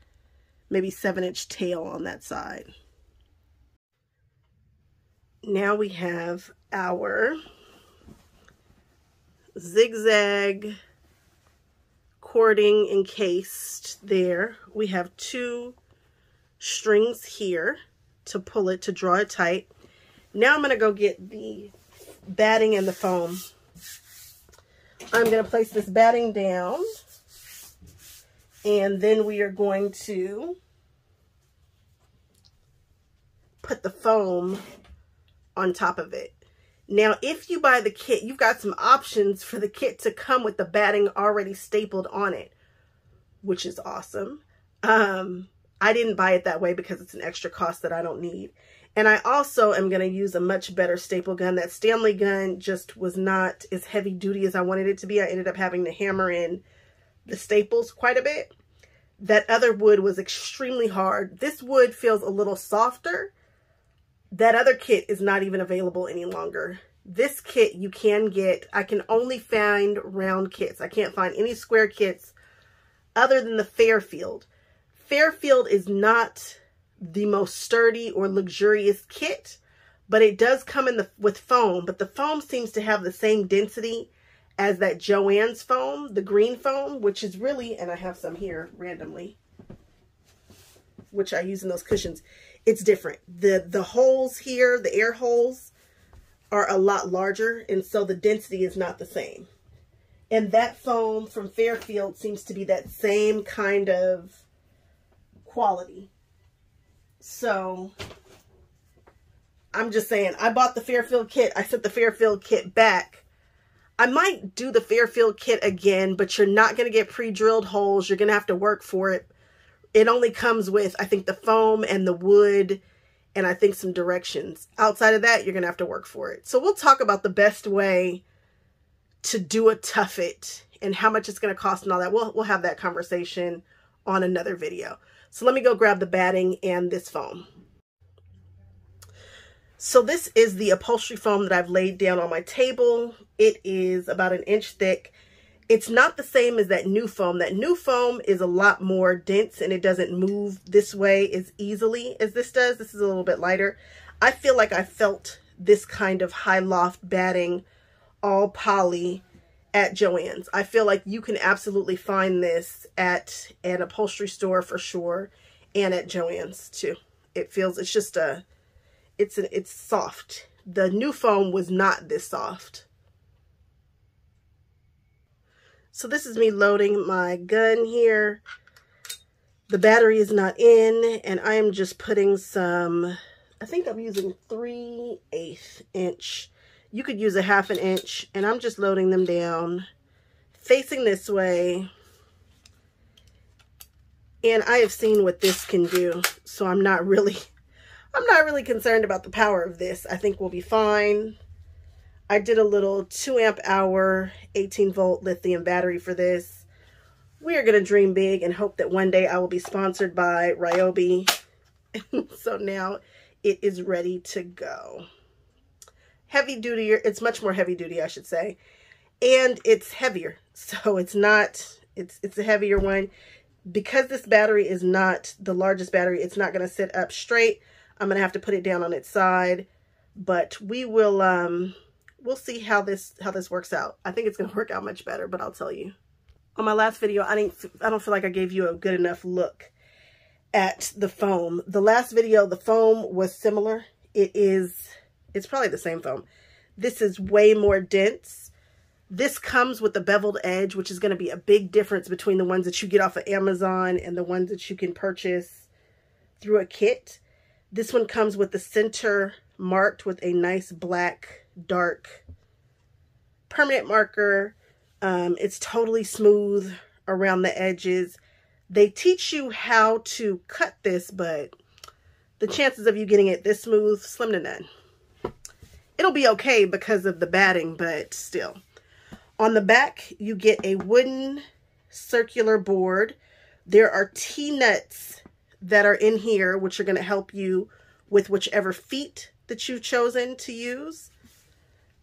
maybe seven inch tail on that side. Now we have our zigzag cording encased there. We have two strings here to pull it, to draw it tight. Now I'm going to go get the batting and the foam. I'm going to place this batting down and then we are going to put the foam on top of it. Now, if you buy the kit, you've got some options for the kit to come with the batting already stapled on it, which is awesome. Um, I didn't buy it that way because it's an extra cost that I don't need. And I also am going to use a much better staple gun. That Stanley gun just was not as heavy duty as I wanted it to be. I ended up having to hammer in the staples quite a bit. That other wood was extremely hard. This wood feels a little softer that other kit is not even available any longer. This kit you can get, I can only find round kits. I can't find any square kits other than the Fairfield. Fairfield is not the most sturdy or luxurious kit, but it does come in the with foam, but the foam seems to have the same density as that Joann's foam, the green foam, which is really, and I have some here randomly, which I use in those cushions it's different. The, the holes here, the air holes, are a lot larger, and so the density is not the same. And that foam from Fairfield seems to be that same kind of quality. So, I'm just saying, I bought the Fairfield kit. I sent the Fairfield kit back. I might do the Fairfield kit again, but you're not going to get pre-drilled holes. You're going to have to work for it it only comes with, I think, the foam and the wood and I think some directions. Outside of that, you're going to have to work for it. So we'll talk about the best way to do a tuffet and how much it's going to cost and all that. We'll, we'll have that conversation on another video. So let me go grab the batting and this foam. So this is the upholstery foam that I've laid down on my table. It is about an inch thick it's not the same as that new foam. That new foam is a lot more dense and it doesn't move this way as easily as this does. This is a little bit lighter. I feel like I felt this kind of high loft batting all poly at Joann's. I feel like you can absolutely find this at an upholstery store for sure and at Joann's too. It feels, it's just a, it's an, it's soft. The new foam was not this soft. So this is me loading my gun here. The battery is not in, and I am just putting some, I think I'm using 3 8 inch. You could use a half an inch, and I'm just loading them down facing this way. And I have seen what this can do. So I'm not really, I'm not really concerned about the power of this. I think we'll be fine. I did a little 2 amp hour 18 volt lithium battery for this. We are going to dream big and hope that one day I will be sponsored by Ryobi. so now it is ready to go. Heavy duty, it's much more heavy duty, I should say. And it's heavier. So it's not, it's, it's a heavier one. Because this battery is not the largest battery, it's not going to sit up straight. I'm going to have to put it down on its side. But we will, um, we'll see how this how this works out. I think it's going to work out much better, but I'll tell you. On my last video, I didn't I don't feel like I gave you a good enough look at the foam. The last video, the foam was similar. It is it's probably the same foam. This is way more dense. This comes with the beveled edge, which is going to be a big difference between the ones that you get off of Amazon and the ones that you can purchase through a kit. This one comes with the center marked with a nice black dark permanent marker. Um, it's totally smooth around the edges. They teach you how to cut this, but the chances of you getting it this smooth, slim to none. It'll be okay because of the batting, but still. On the back, you get a wooden circular board. There are T-nuts that are in here, which are going to help you with whichever feet that you've chosen to use.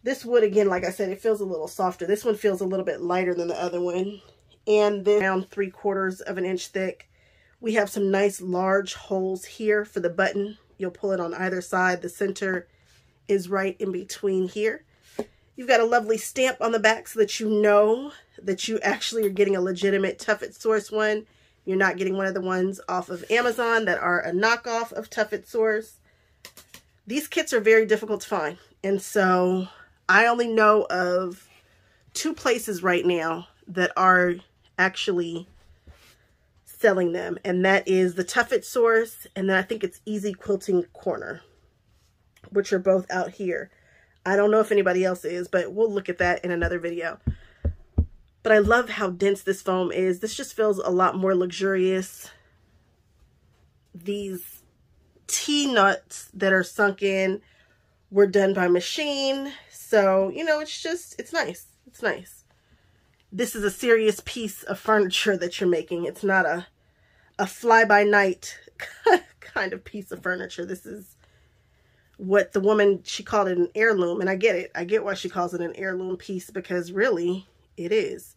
This wood, again, like I said, it feels a little softer. This one feels a little bit lighter than the other one. And then around three quarters of an inch thick. We have some nice large holes here for the button. You'll pull it on either side. The center is right in between here. You've got a lovely stamp on the back so that you know that you actually are getting a legitimate Tuffet Source one. You're not getting one of the ones off of Amazon that are a knockoff of Tuffet Source. These kits are very difficult to find. And so I only know of two places right now that are actually selling them. And that is the Tuffet Source and then I think it's Easy Quilting Corner, which are both out here. I don't know if anybody else is, but we'll look at that in another video. But I love how dense this foam is. This just feels a lot more luxurious. These T-nuts that are sunk in were done by machine. So, you know, it's just, it's nice. It's nice. This is a serious piece of furniture that you're making. It's not a, a fly-by-night kind of piece of furniture. This is what the woman, she called it an heirloom. And I get it. I get why she calls it an heirloom piece because really it is.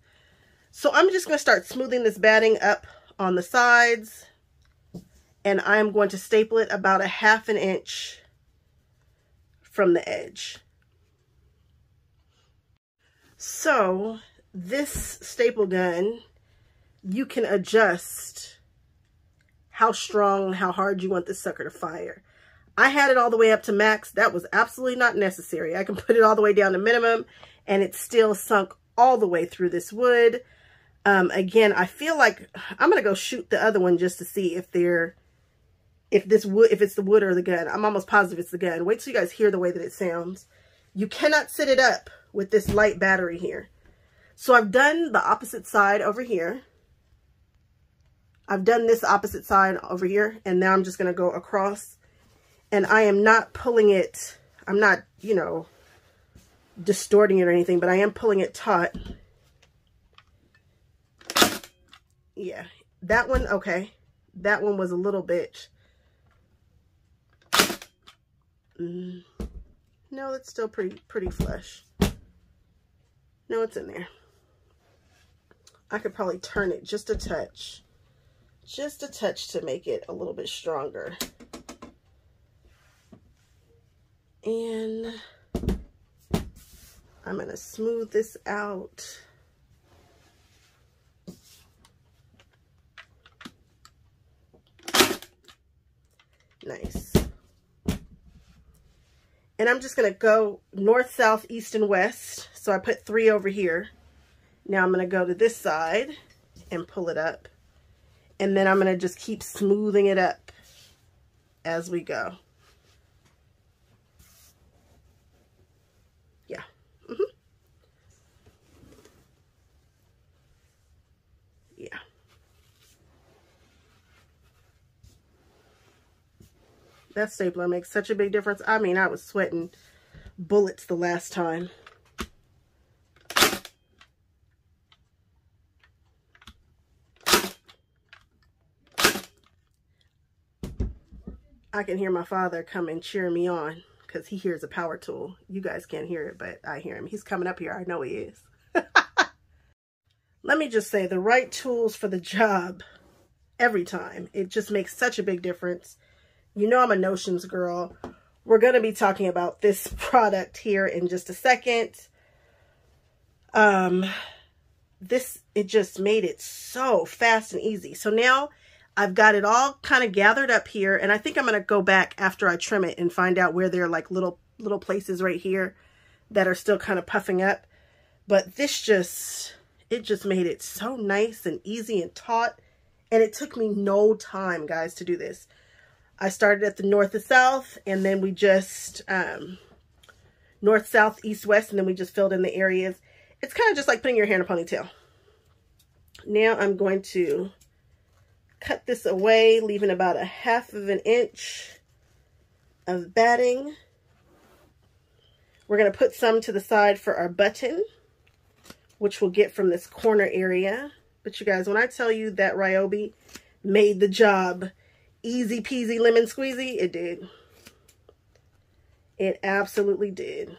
So I'm just going to start smoothing this batting up on the sides. And I'm going to staple it about a half an inch from the edge. So this staple gun, you can adjust how strong, how hard you want this sucker to fire. I had it all the way up to max. That was absolutely not necessary. I can put it all the way down to minimum and it still sunk all the way through this wood. Um, again, I feel like I'm going to go shoot the other one just to see if they're, if this wood, if it's the wood or the gun. I'm almost positive it's the gun. Wait till you guys hear the way that it sounds. You cannot sit it up with this light battery here. So I've done the opposite side over here. I've done this opposite side over here, and now I'm just going to go across. And I am not pulling it, I'm not, you know, distorting it or anything, but I am pulling it taut. Yeah, that one, okay. That one was a little bit. Mm, no, it's still pretty, pretty flush. No, it's in there. I could probably turn it just a touch. Just a touch to make it a little bit stronger. And I'm going to smooth this out. Nice. And I'm just going to go north, south, east, and west. So I put three over here. Now I'm going to go to this side and pull it up. And then I'm going to just keep smoothing it up as we go. Yeah. Mm -hmm. That stapler makes such a big difference. I mean, I was sweating bullets the last time. I can hear my father come and cheer me on because he hears a power tool. You guys can't hear it, but I hear him. He's coming up here. I know he is. Let me just say the right tools for the job every time. It just makes such a big difference. You know I'm a notions girl. We're going to be talking about this product here in just a second. Um, this, it just made it so fast and easy. So now I've got it all kind of gathered up here. And I think I'm going to go back after I trim it and find out where there are like little, little places right here that are still kind of puffing up. But this just, it just made it so nice and easy and taut. And it took me no time, guys, to do this. I started at the north to south, and then we just um, north, south, east, west, and then we just filled in the areas. It's kind of just like putting your hair in a ponytail. Now I'm going to cut this away, leaving about a half of an inch of batting. We're going to put some to the side for our button, which we'll get from this corner area. But you guys, when I tell you that Ryobi made the job easy peasy lemon squeezy, it did. It absolutely did.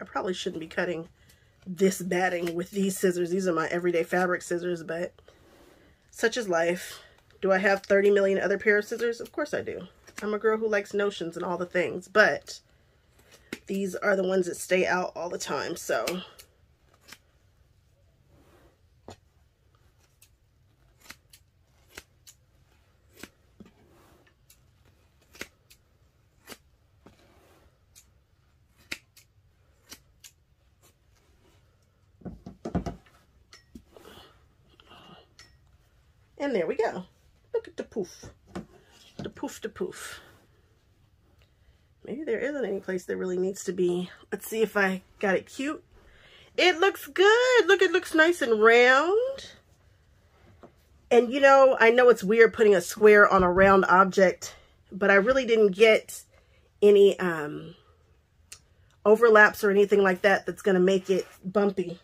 I probably shouldn't be cutting this batting with these scissors. These are my everyday fabric scissors, but such is life. Do I have 30 million other pair of scissors? Of course I do. I'm a girl who likes notions and all the things, but these are the ones that stay out all the time, so And there we go. The poof. The poof, the poof. Maybe there isn't any place that really needs to be. Let's see if I got it cute. It looks good. Look, it looks nice and round. And you know, I know it's weird putting a square on a round object, but I really didn't get any um, overlaps or anything like that that's going to make it bumpy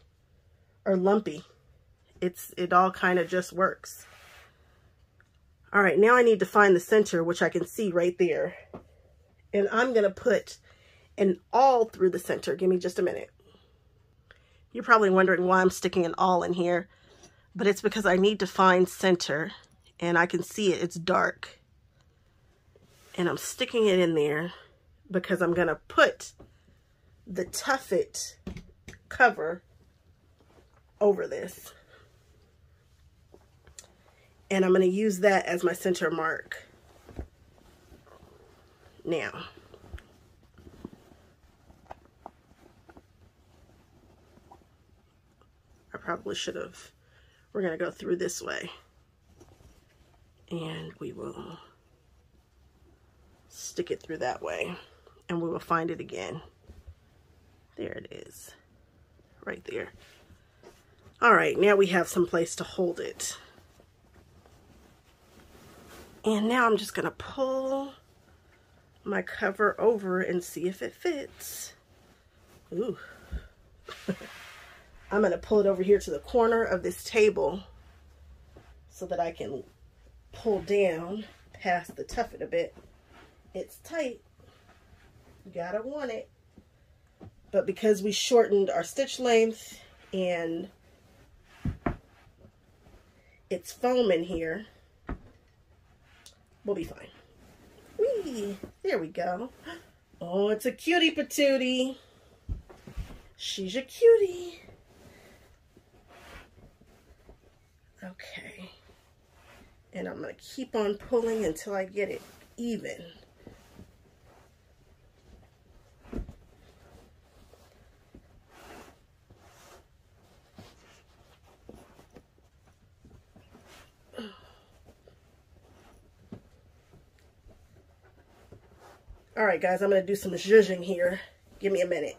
or lumpy. It's It all kind of just works. All right, now I need to find the center, which I can see right there. And I'm going to put an awl through the center. Give me just a minute. You're probably wondering why I'm sticking an awl in here, but it's because I need to find center and I can see it. It's dark. And I'm sticking it in there because I'm going to put the tuffet cover over this and I'm going to use that as my center mark. Now, I probably should have, we're going to go through this way and we will stick it through that way and we will find it again. There it is, right there. All right, now we have some place to hold it. And now I'm just to pull my cover over and see if it fits. Ooh. I'm to pull it over here to the corner of this table so that I can pull down past the tuffet a bit. It's tight. You gotta want it. But because we shortened our stitch length and it's foam in here, We'll be fine. Whee! There we go. Oh, it's a cutie patootie. She's a cutie. Okay. And I'm going to keep on pulling until I get it even. All right, guys, I'm going to do some zhuzhing here. Give me a minute,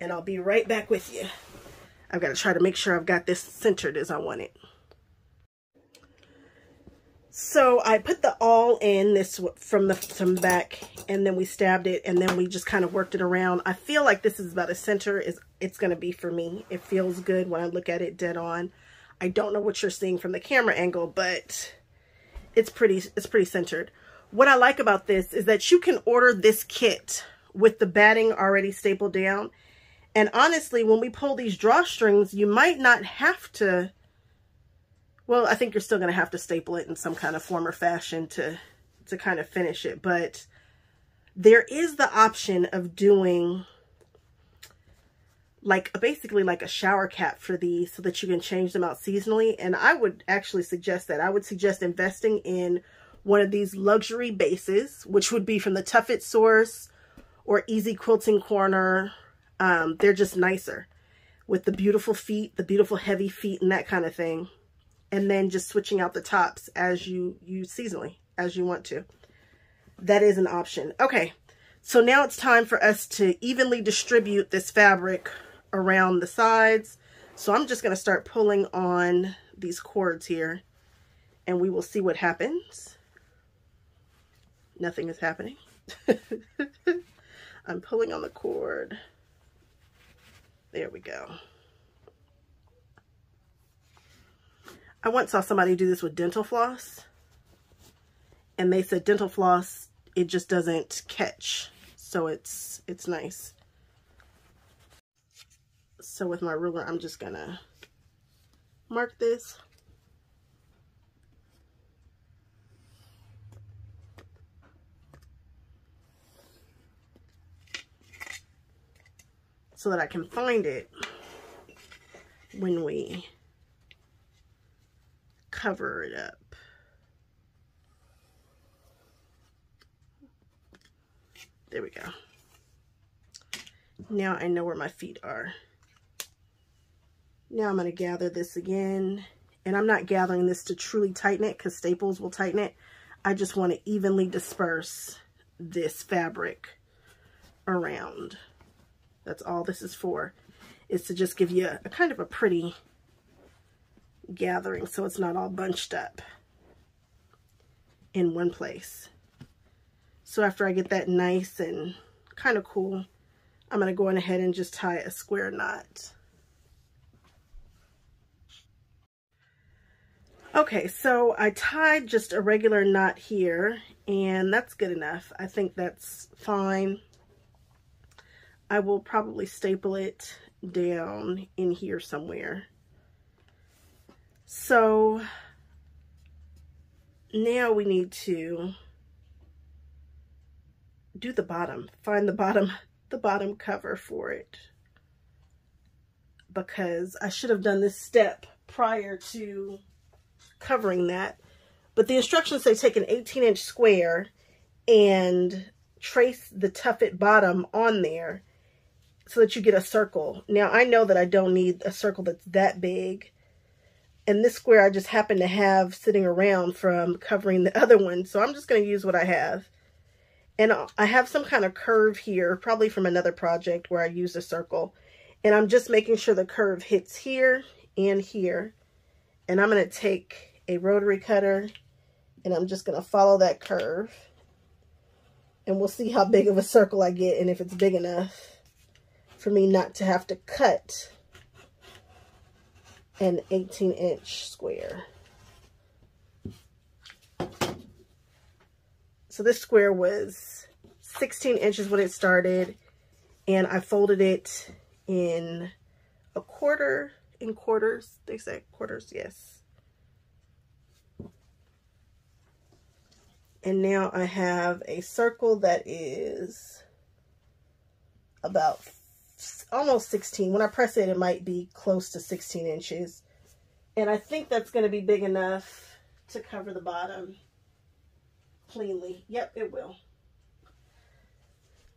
and I'll be right back with you. I've got to try to make sure I've got this centered as I want it. So I put the awl in this from the from back and then we stabbed it and then we just kind of worked it around. I feel like this is about as center as it's going to be for me. It feels good when I look at it dead on. I don't know what you're seeing from the camera angle, but it's pretty it's pretty centered. What I like about this is that you can order this kit with the batting already stapled down. And honestly, when we pull these drawstrings, you might not have to well, I think you're still going to have to staple it in some kind of form or fashion to, to kind of finish it. But there is the option of doing like basically like a shower cap for these so that you can change them out seasonally. And I would actually suggest that. I would suggest investing in one of these luxury bases, which would be from the Tuffet Source or Easy Quilting Corner. Um, they're just nicer with the beautiful feet, the beautiful heavy feet and that kind of thing and then just switching out the tops as you use seasonally, as you want to. That is an option. Okay, so now it's time for us to evenly distribute this fabric around the sides. So I'm just going to start pulling on these cords here and we will see what happens. Nothing is happening. I'm pulling on the cord. There we go. I once saw somebody do this with dental floss. And they said dental floss, it just doesn't catch. So it's, it's nice. So with my ruler, I'm just gonna mark this. So that I can find it when we cover it up. There we go. Now I know where my feet are. Now I'm going to gather this again. And I'm not gathering this to truly tighten it because staples will tighten it. I just want to evenly disperse this fabric around. That's all this is for, is to just give you a, a kind of a pretty gathering so it's not all bunched up in one place. So after I get that nice and kind of cool, I'm going to go on ahead and just tie a square knot. Okay, so I tied just a regular knot here, and that's good enough. I think that's fine. I will probably staple it down in here somewhere. So now we need to do the bottom, find the bottom, the bottom cover for it. Because I should have done this step prior to covering that. But the instructions say take an 18 inch square and trace the tuffet bottom on there so that you get a circle. Now I know that I don't need a circle that's that big and this square I just happen to have sitting around from covering the other one. So I'm just going to use what I have. And I have some kind of curve here, probably from another project where I used a circle. And I'm just making sure the curve hits here and here. And I'm going to take a rotary cutter and I'm just going to follow that curve. And we'll see how big of a circle I get and if it's big enough for me not to have to cut an 18 inch square. So this square was 16 inches when it started and I folded it in a quarter, in quarters, they say quarters, yes. And now I have a circle that is about almost 16. When I press it, it might be close to 16 inches. And I think that's going to be big enough to cover the bottom cleanly. Yep, it will.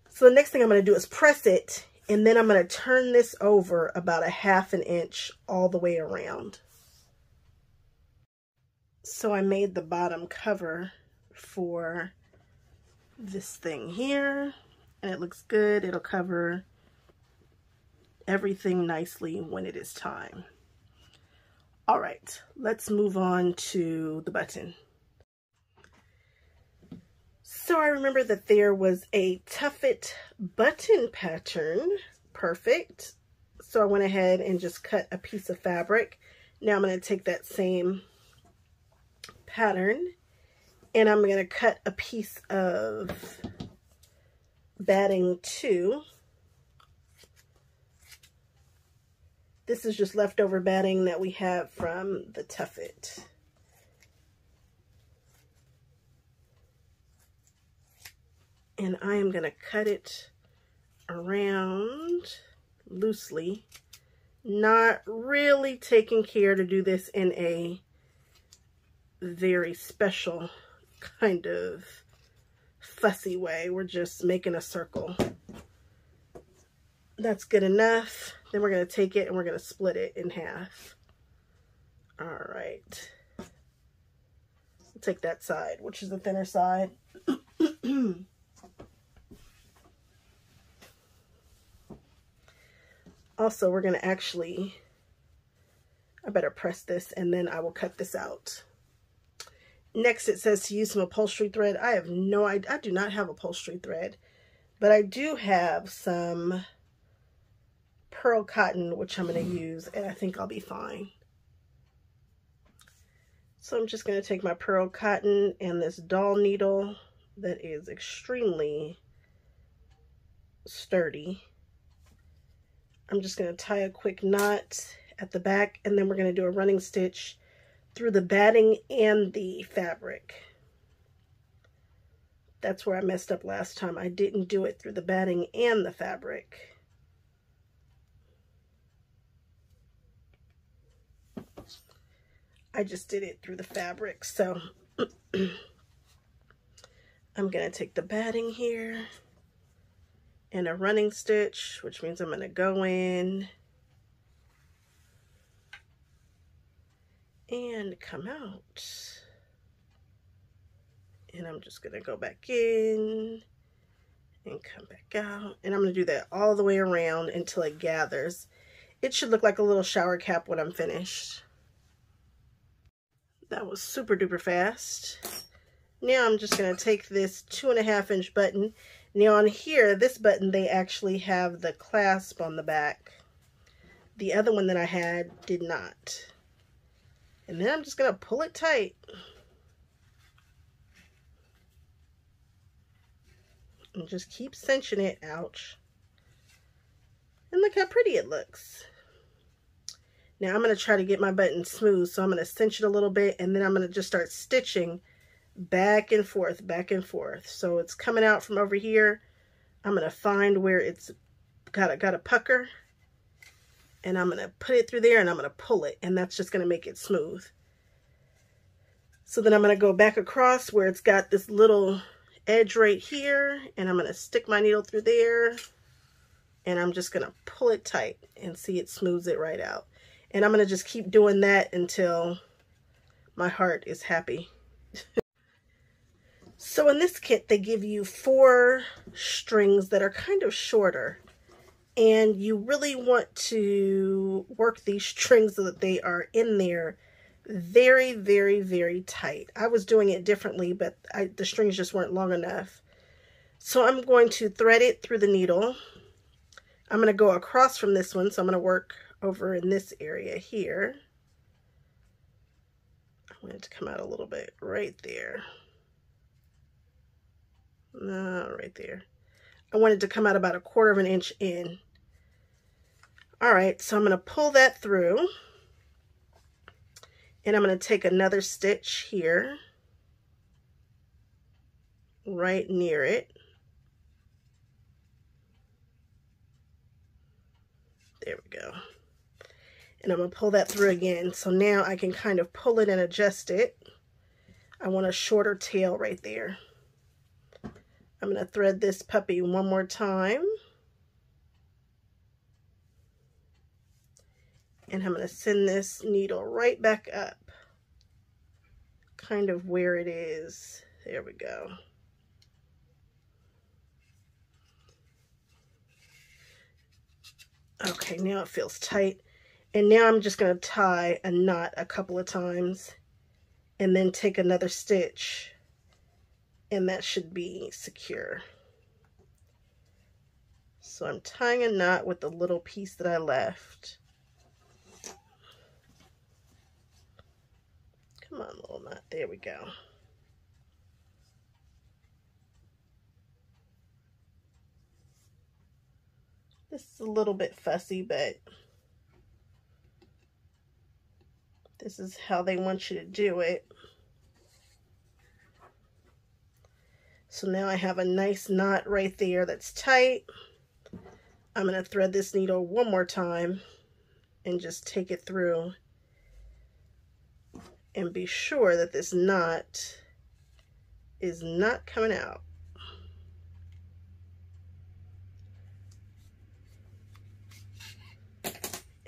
So the next thing I'm going to do is press it, and then I'm going to turn this over about a half an inch all the way around. So I made the bottom cover for this thing here and it looks good. It'll cover everything nicely when it is time. All right, let's move on to the button. So I remember that there was a tuffet button pattern. Perfect. So I went ahead and just cut a piece of fabric. Now I'm going to take that same pattern and I'm going to cut a piece of batting too. This is just leftover batting that we have from the tuffet. And I am going to cut it around loosely. Not really taking care to do this in a very special kind of fussy way. We're just making a circle. That's good enough. Then we're going to take it and we're going to split it in half. All right. take that side, which is the thinner side. also, we're going to actually, I better press this and then I will cut this out. Next, it says to use some upholstery thread. I have no idea. I do not have upholstery thread, but I do have some pearl cotton, which I'm going to use, and I think I'll be fine. So I'm just going to take my pearl cotton and this doll needle that is extremely sturdy. I'm just going to tie a quick knot at the back, and then we're going to do a running stitch through the batting and the fabric. That's where I messed up last time. I didn't do it through the batting and the fabric. I just did it through the fabric. So I'm going to take the batting here and a running stitch, which means I'm going to go in and come out. And I'm just going to go back in and come back out. And I'm going to do that all the way around until it gathers. It should look like a little shower cap when I'm finished. That was super duper fast. Now I'm just going to take this two and a half inch button. Now on here, this button, they actually have the clasp on the back. The other one that I had did not. And then I'm just going to pull it tight. And just keep cinching it. Ouch. And look how pretty it looks. Now I'm going to try to get my button smooth. So I'm going to cinch it a little bit. And then I'm going to just start stitching back and forth, back and forth. So it's coming out from over here. I'm going to find where it's got a, got a pucker and I'm going to put it through there and I'm going to pull it and that's just going to make it smooth. So then I'm going to go back across where it's got this little edge right here and I'm going to stick my needle through there and I'm just going to pull it tight and see it smooths it right out. And I'm going to just keep doing that until my heart is happy. so in this kit, they give you four strings that are kind of shorter and you really want to work these strings so that they are in there very, very, very tight. I was doing it differently, but I, the strings just weren't long enough. So I'm going to thread it through the needle. I'm going to go across from this one, so I'm going to work over in this area here. I want it to come out a little bit right there. No, right there. I wanted to come out about a quarter of an inch in. All right, so I'm going to pull that through. And I'm going to take another stitch here, right near it. There we go and I'm going to pull that through again. So now I can kind of pull it and adjust it. I want a shorter tail right there. I'm going to thread this puppy one more time. And I'm going to send this needle right back up, kind of where it is. There we go. Okay, now it feels tight. And now I'm just going to tie a knot a couple of times and then take another stitch and that should be secure. So I'm tying a knot with the little piece that I left. Come on, little knot. There we go. This is a little bit fussy, but this is how they want you to do it. So now I have a nice knot right there that's tight. I'm going to thread this needle one more time and just take it through and be sure that this knot is not coming out.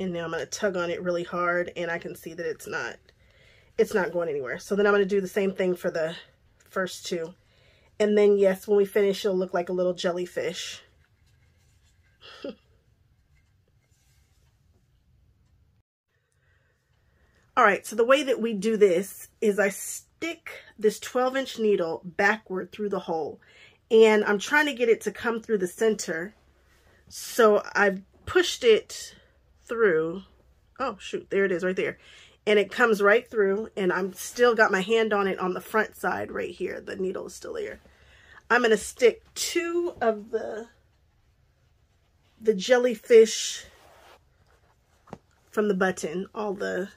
And now I'm going to tug on it really hard and I can see that it's not it's not going anywhere. So then I'm going to do the same thing for the first two. And then yes when we finish it'll look like a little jellyfish. All right so the way that we do this is I stick this 12 inch needle backward through the hole. And I'm trying to get it to come through the center. So I've pushed it through. Oh, shoot, there it is right there. And it comes right through, and I'm still got my hand on it on the front side right here. The needle is still there. I'm going to stick two of the, the jellyfish from the button. All the,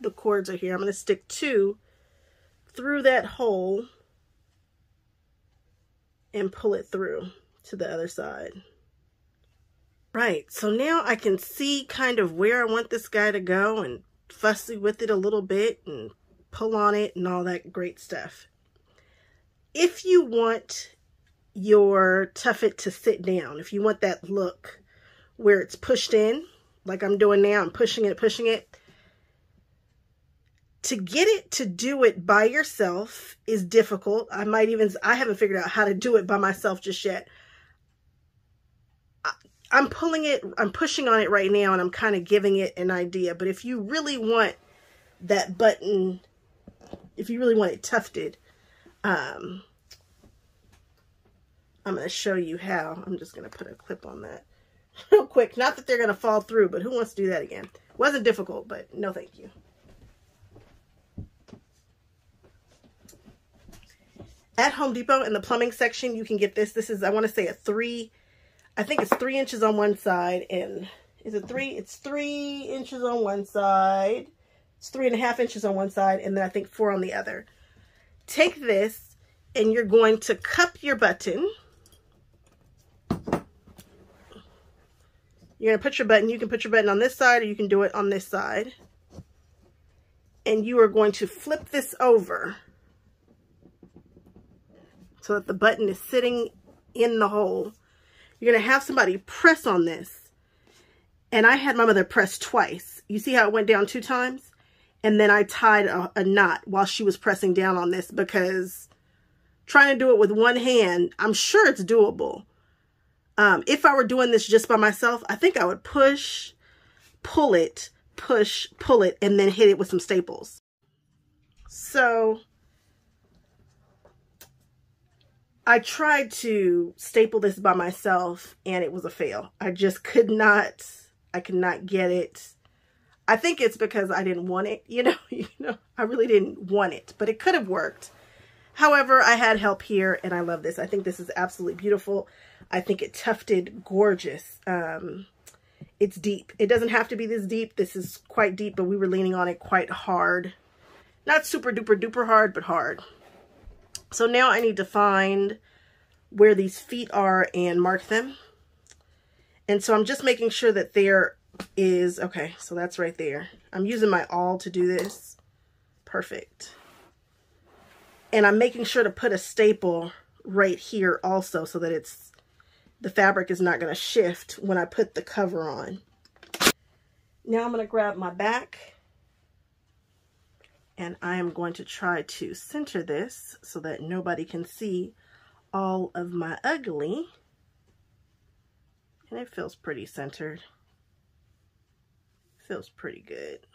the cords are here. I'm going to stick two through that hole and pull it through to the other side. Right, so now I can see kind of where I want this guy to go and fussy with it a little bit and pull on it and all that great stuff. If you want your tuffet to sit down, if you want that look where it's pushed in, like I'm doing now, I'm pushing it, pushing it, to get it to do it by yourself is difficult. I might even, I haven't figured out how to do it by myself just yet. I'm pulling it, I'm pushing on it right now and I'm kind of giving it an idea. But if you really want that button, if you really want it tufted, um, I'm going to show you how. I'm just going to put a clip on that real quick. Not that they're going to fall through, but who wants to do that again? Wasn't difficult, but no thank you. At Home Depot in the plumbing section, you can get this. This is, I want to say, a three I think it's three inches on one side and is it three? It's three inches on one side. It's three and a half inches on one side and then I think four on the other. Take this and you're going to cup your button. You're going to put your button. You can put your button on this side or you can do it on this side. And you are going to flip this over so that the button is sitting in the hole. You're going to have somebody press on this. And I had my mother press twice. You see how it went down two times? And then I tied a, a knot while she was pressing down on this because trying to do it with one hand, I'm sure it's doable. Um, if I were doing this just by myself, I think I would push, pull it, push, pull it, and then hit it with some staples. So I tried to staple this by myself and it was a fail. I just could not, I could not get it. I think it's because I didn't want it, you know, you know, I really didn't want it, but it could have worked. However, I had help here and I love this. I think this is absolutely beautiful. I think it tufted gorgeous. Um, it's deep. It doesn't have to be this deep. This is quite deep, but we were leaning on it quite hard. Not super duper duper hard, but hard. So now I need to find where these feet are and mark them. And so I'm just making sure that there is, okay, so that's right there. I'm using my awl to do this. Perfect. And I'm making sure to put a staple right here also so that it's, the fabric is not going to shift when I put the cover on. Now I'm going to grab my back and I am going to try to center this so that nobody can see all of my ugly. And it feels pretty centered. feels pretty good.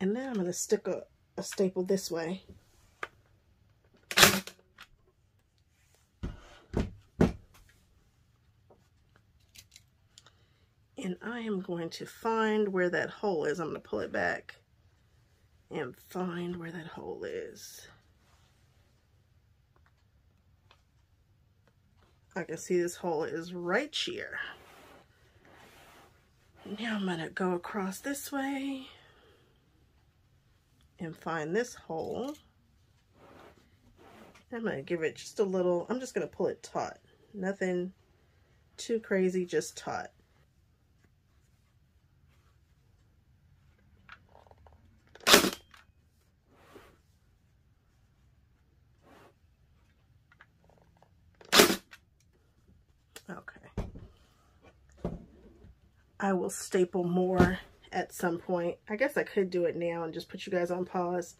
And now I'm going to stick a, a staple this way. And I am going to find where that hole is. I'm going to pull it back and find where that hole is. I can see this hole is right here. Now I'm going to go across this way and find this hole. I'm going to give it just a little, I'm just going to pull it taut. Nothing too crazy, just taut. Okay. I will staple more at some point. I guess I could do it now and just put you guys on pause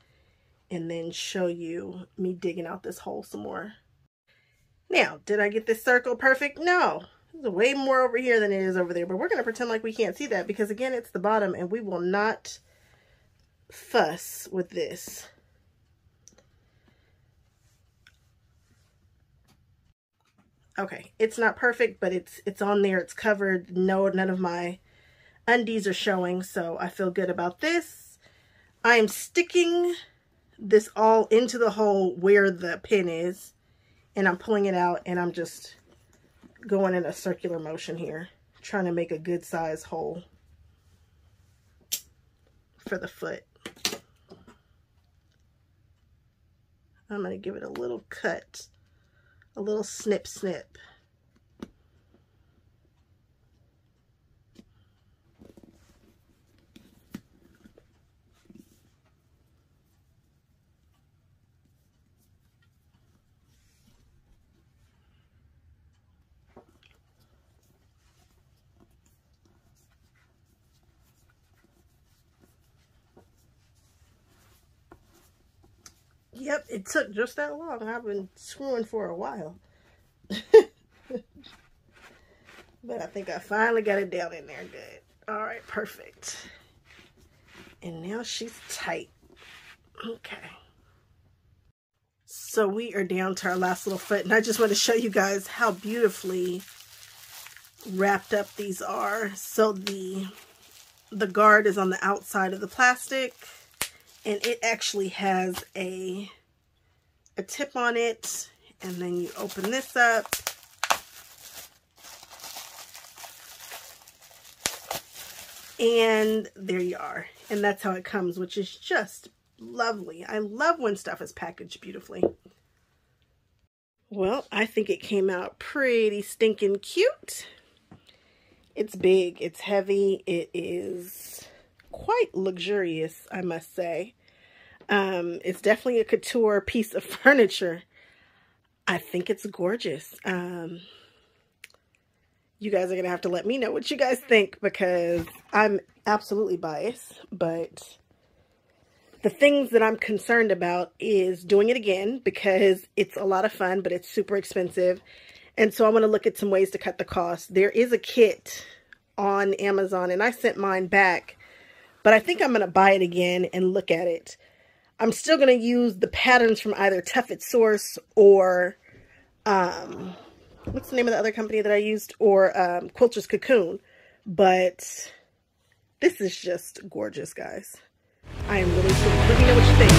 and then show you me digging out this hole some more. Now, did I get this circle perfect? No. There's way more over here than it is over there, but we're going to pretend like we can't see that because again, it's the bottom and we will not fuss with this. Okay, it's not perfect, but it's it's on there. It's covered. No, none of my undies are showing, so I feel good about this. I am sticking this awl into the hole where the pin is, and I'm pulling it out, and I'm just going in a circular motion here, trying to make a good size hole for the foot. I'm going to give it a little cut, a little snip snip. Yep, it took just that long. I've been screwing for a while. but I think I finally got it down in there good. All right, perfect. And now she's tight. Okay. So we are down to our last little foot. And I just want to show you guys how beautifully wrapped up these are. So the, the guard is on the outside of the plastic and it actually has a a tip on it. And then you open this up. And there you are. And that's how it comes which is just lovely. I love when stuff is packaged beautifully. Well I think it came out pretty stinking cute. It's big. It's heavy. It is quite luxurious, I must say. Um, it's definitely a couture piece of furniture. I think it's gorgeous. Um, you guys are going to have to let me know what you guys think because I'm absolutely biased, but the things that I'm concerned about is doing it again because it's a lot of fun, but it's super expensive. And so I want to look at some ways to cut the cost. There is a kit on Amazon and I sent mine back but I think I'm going to buy it again and look at it. I'm still going to use the patterns from either Tuffet Source or, um, what's the name of the other company that I used? Or um, Quilter's Cocoon. But this is just gorgeous, guys. I am really cool. Let me know what you think.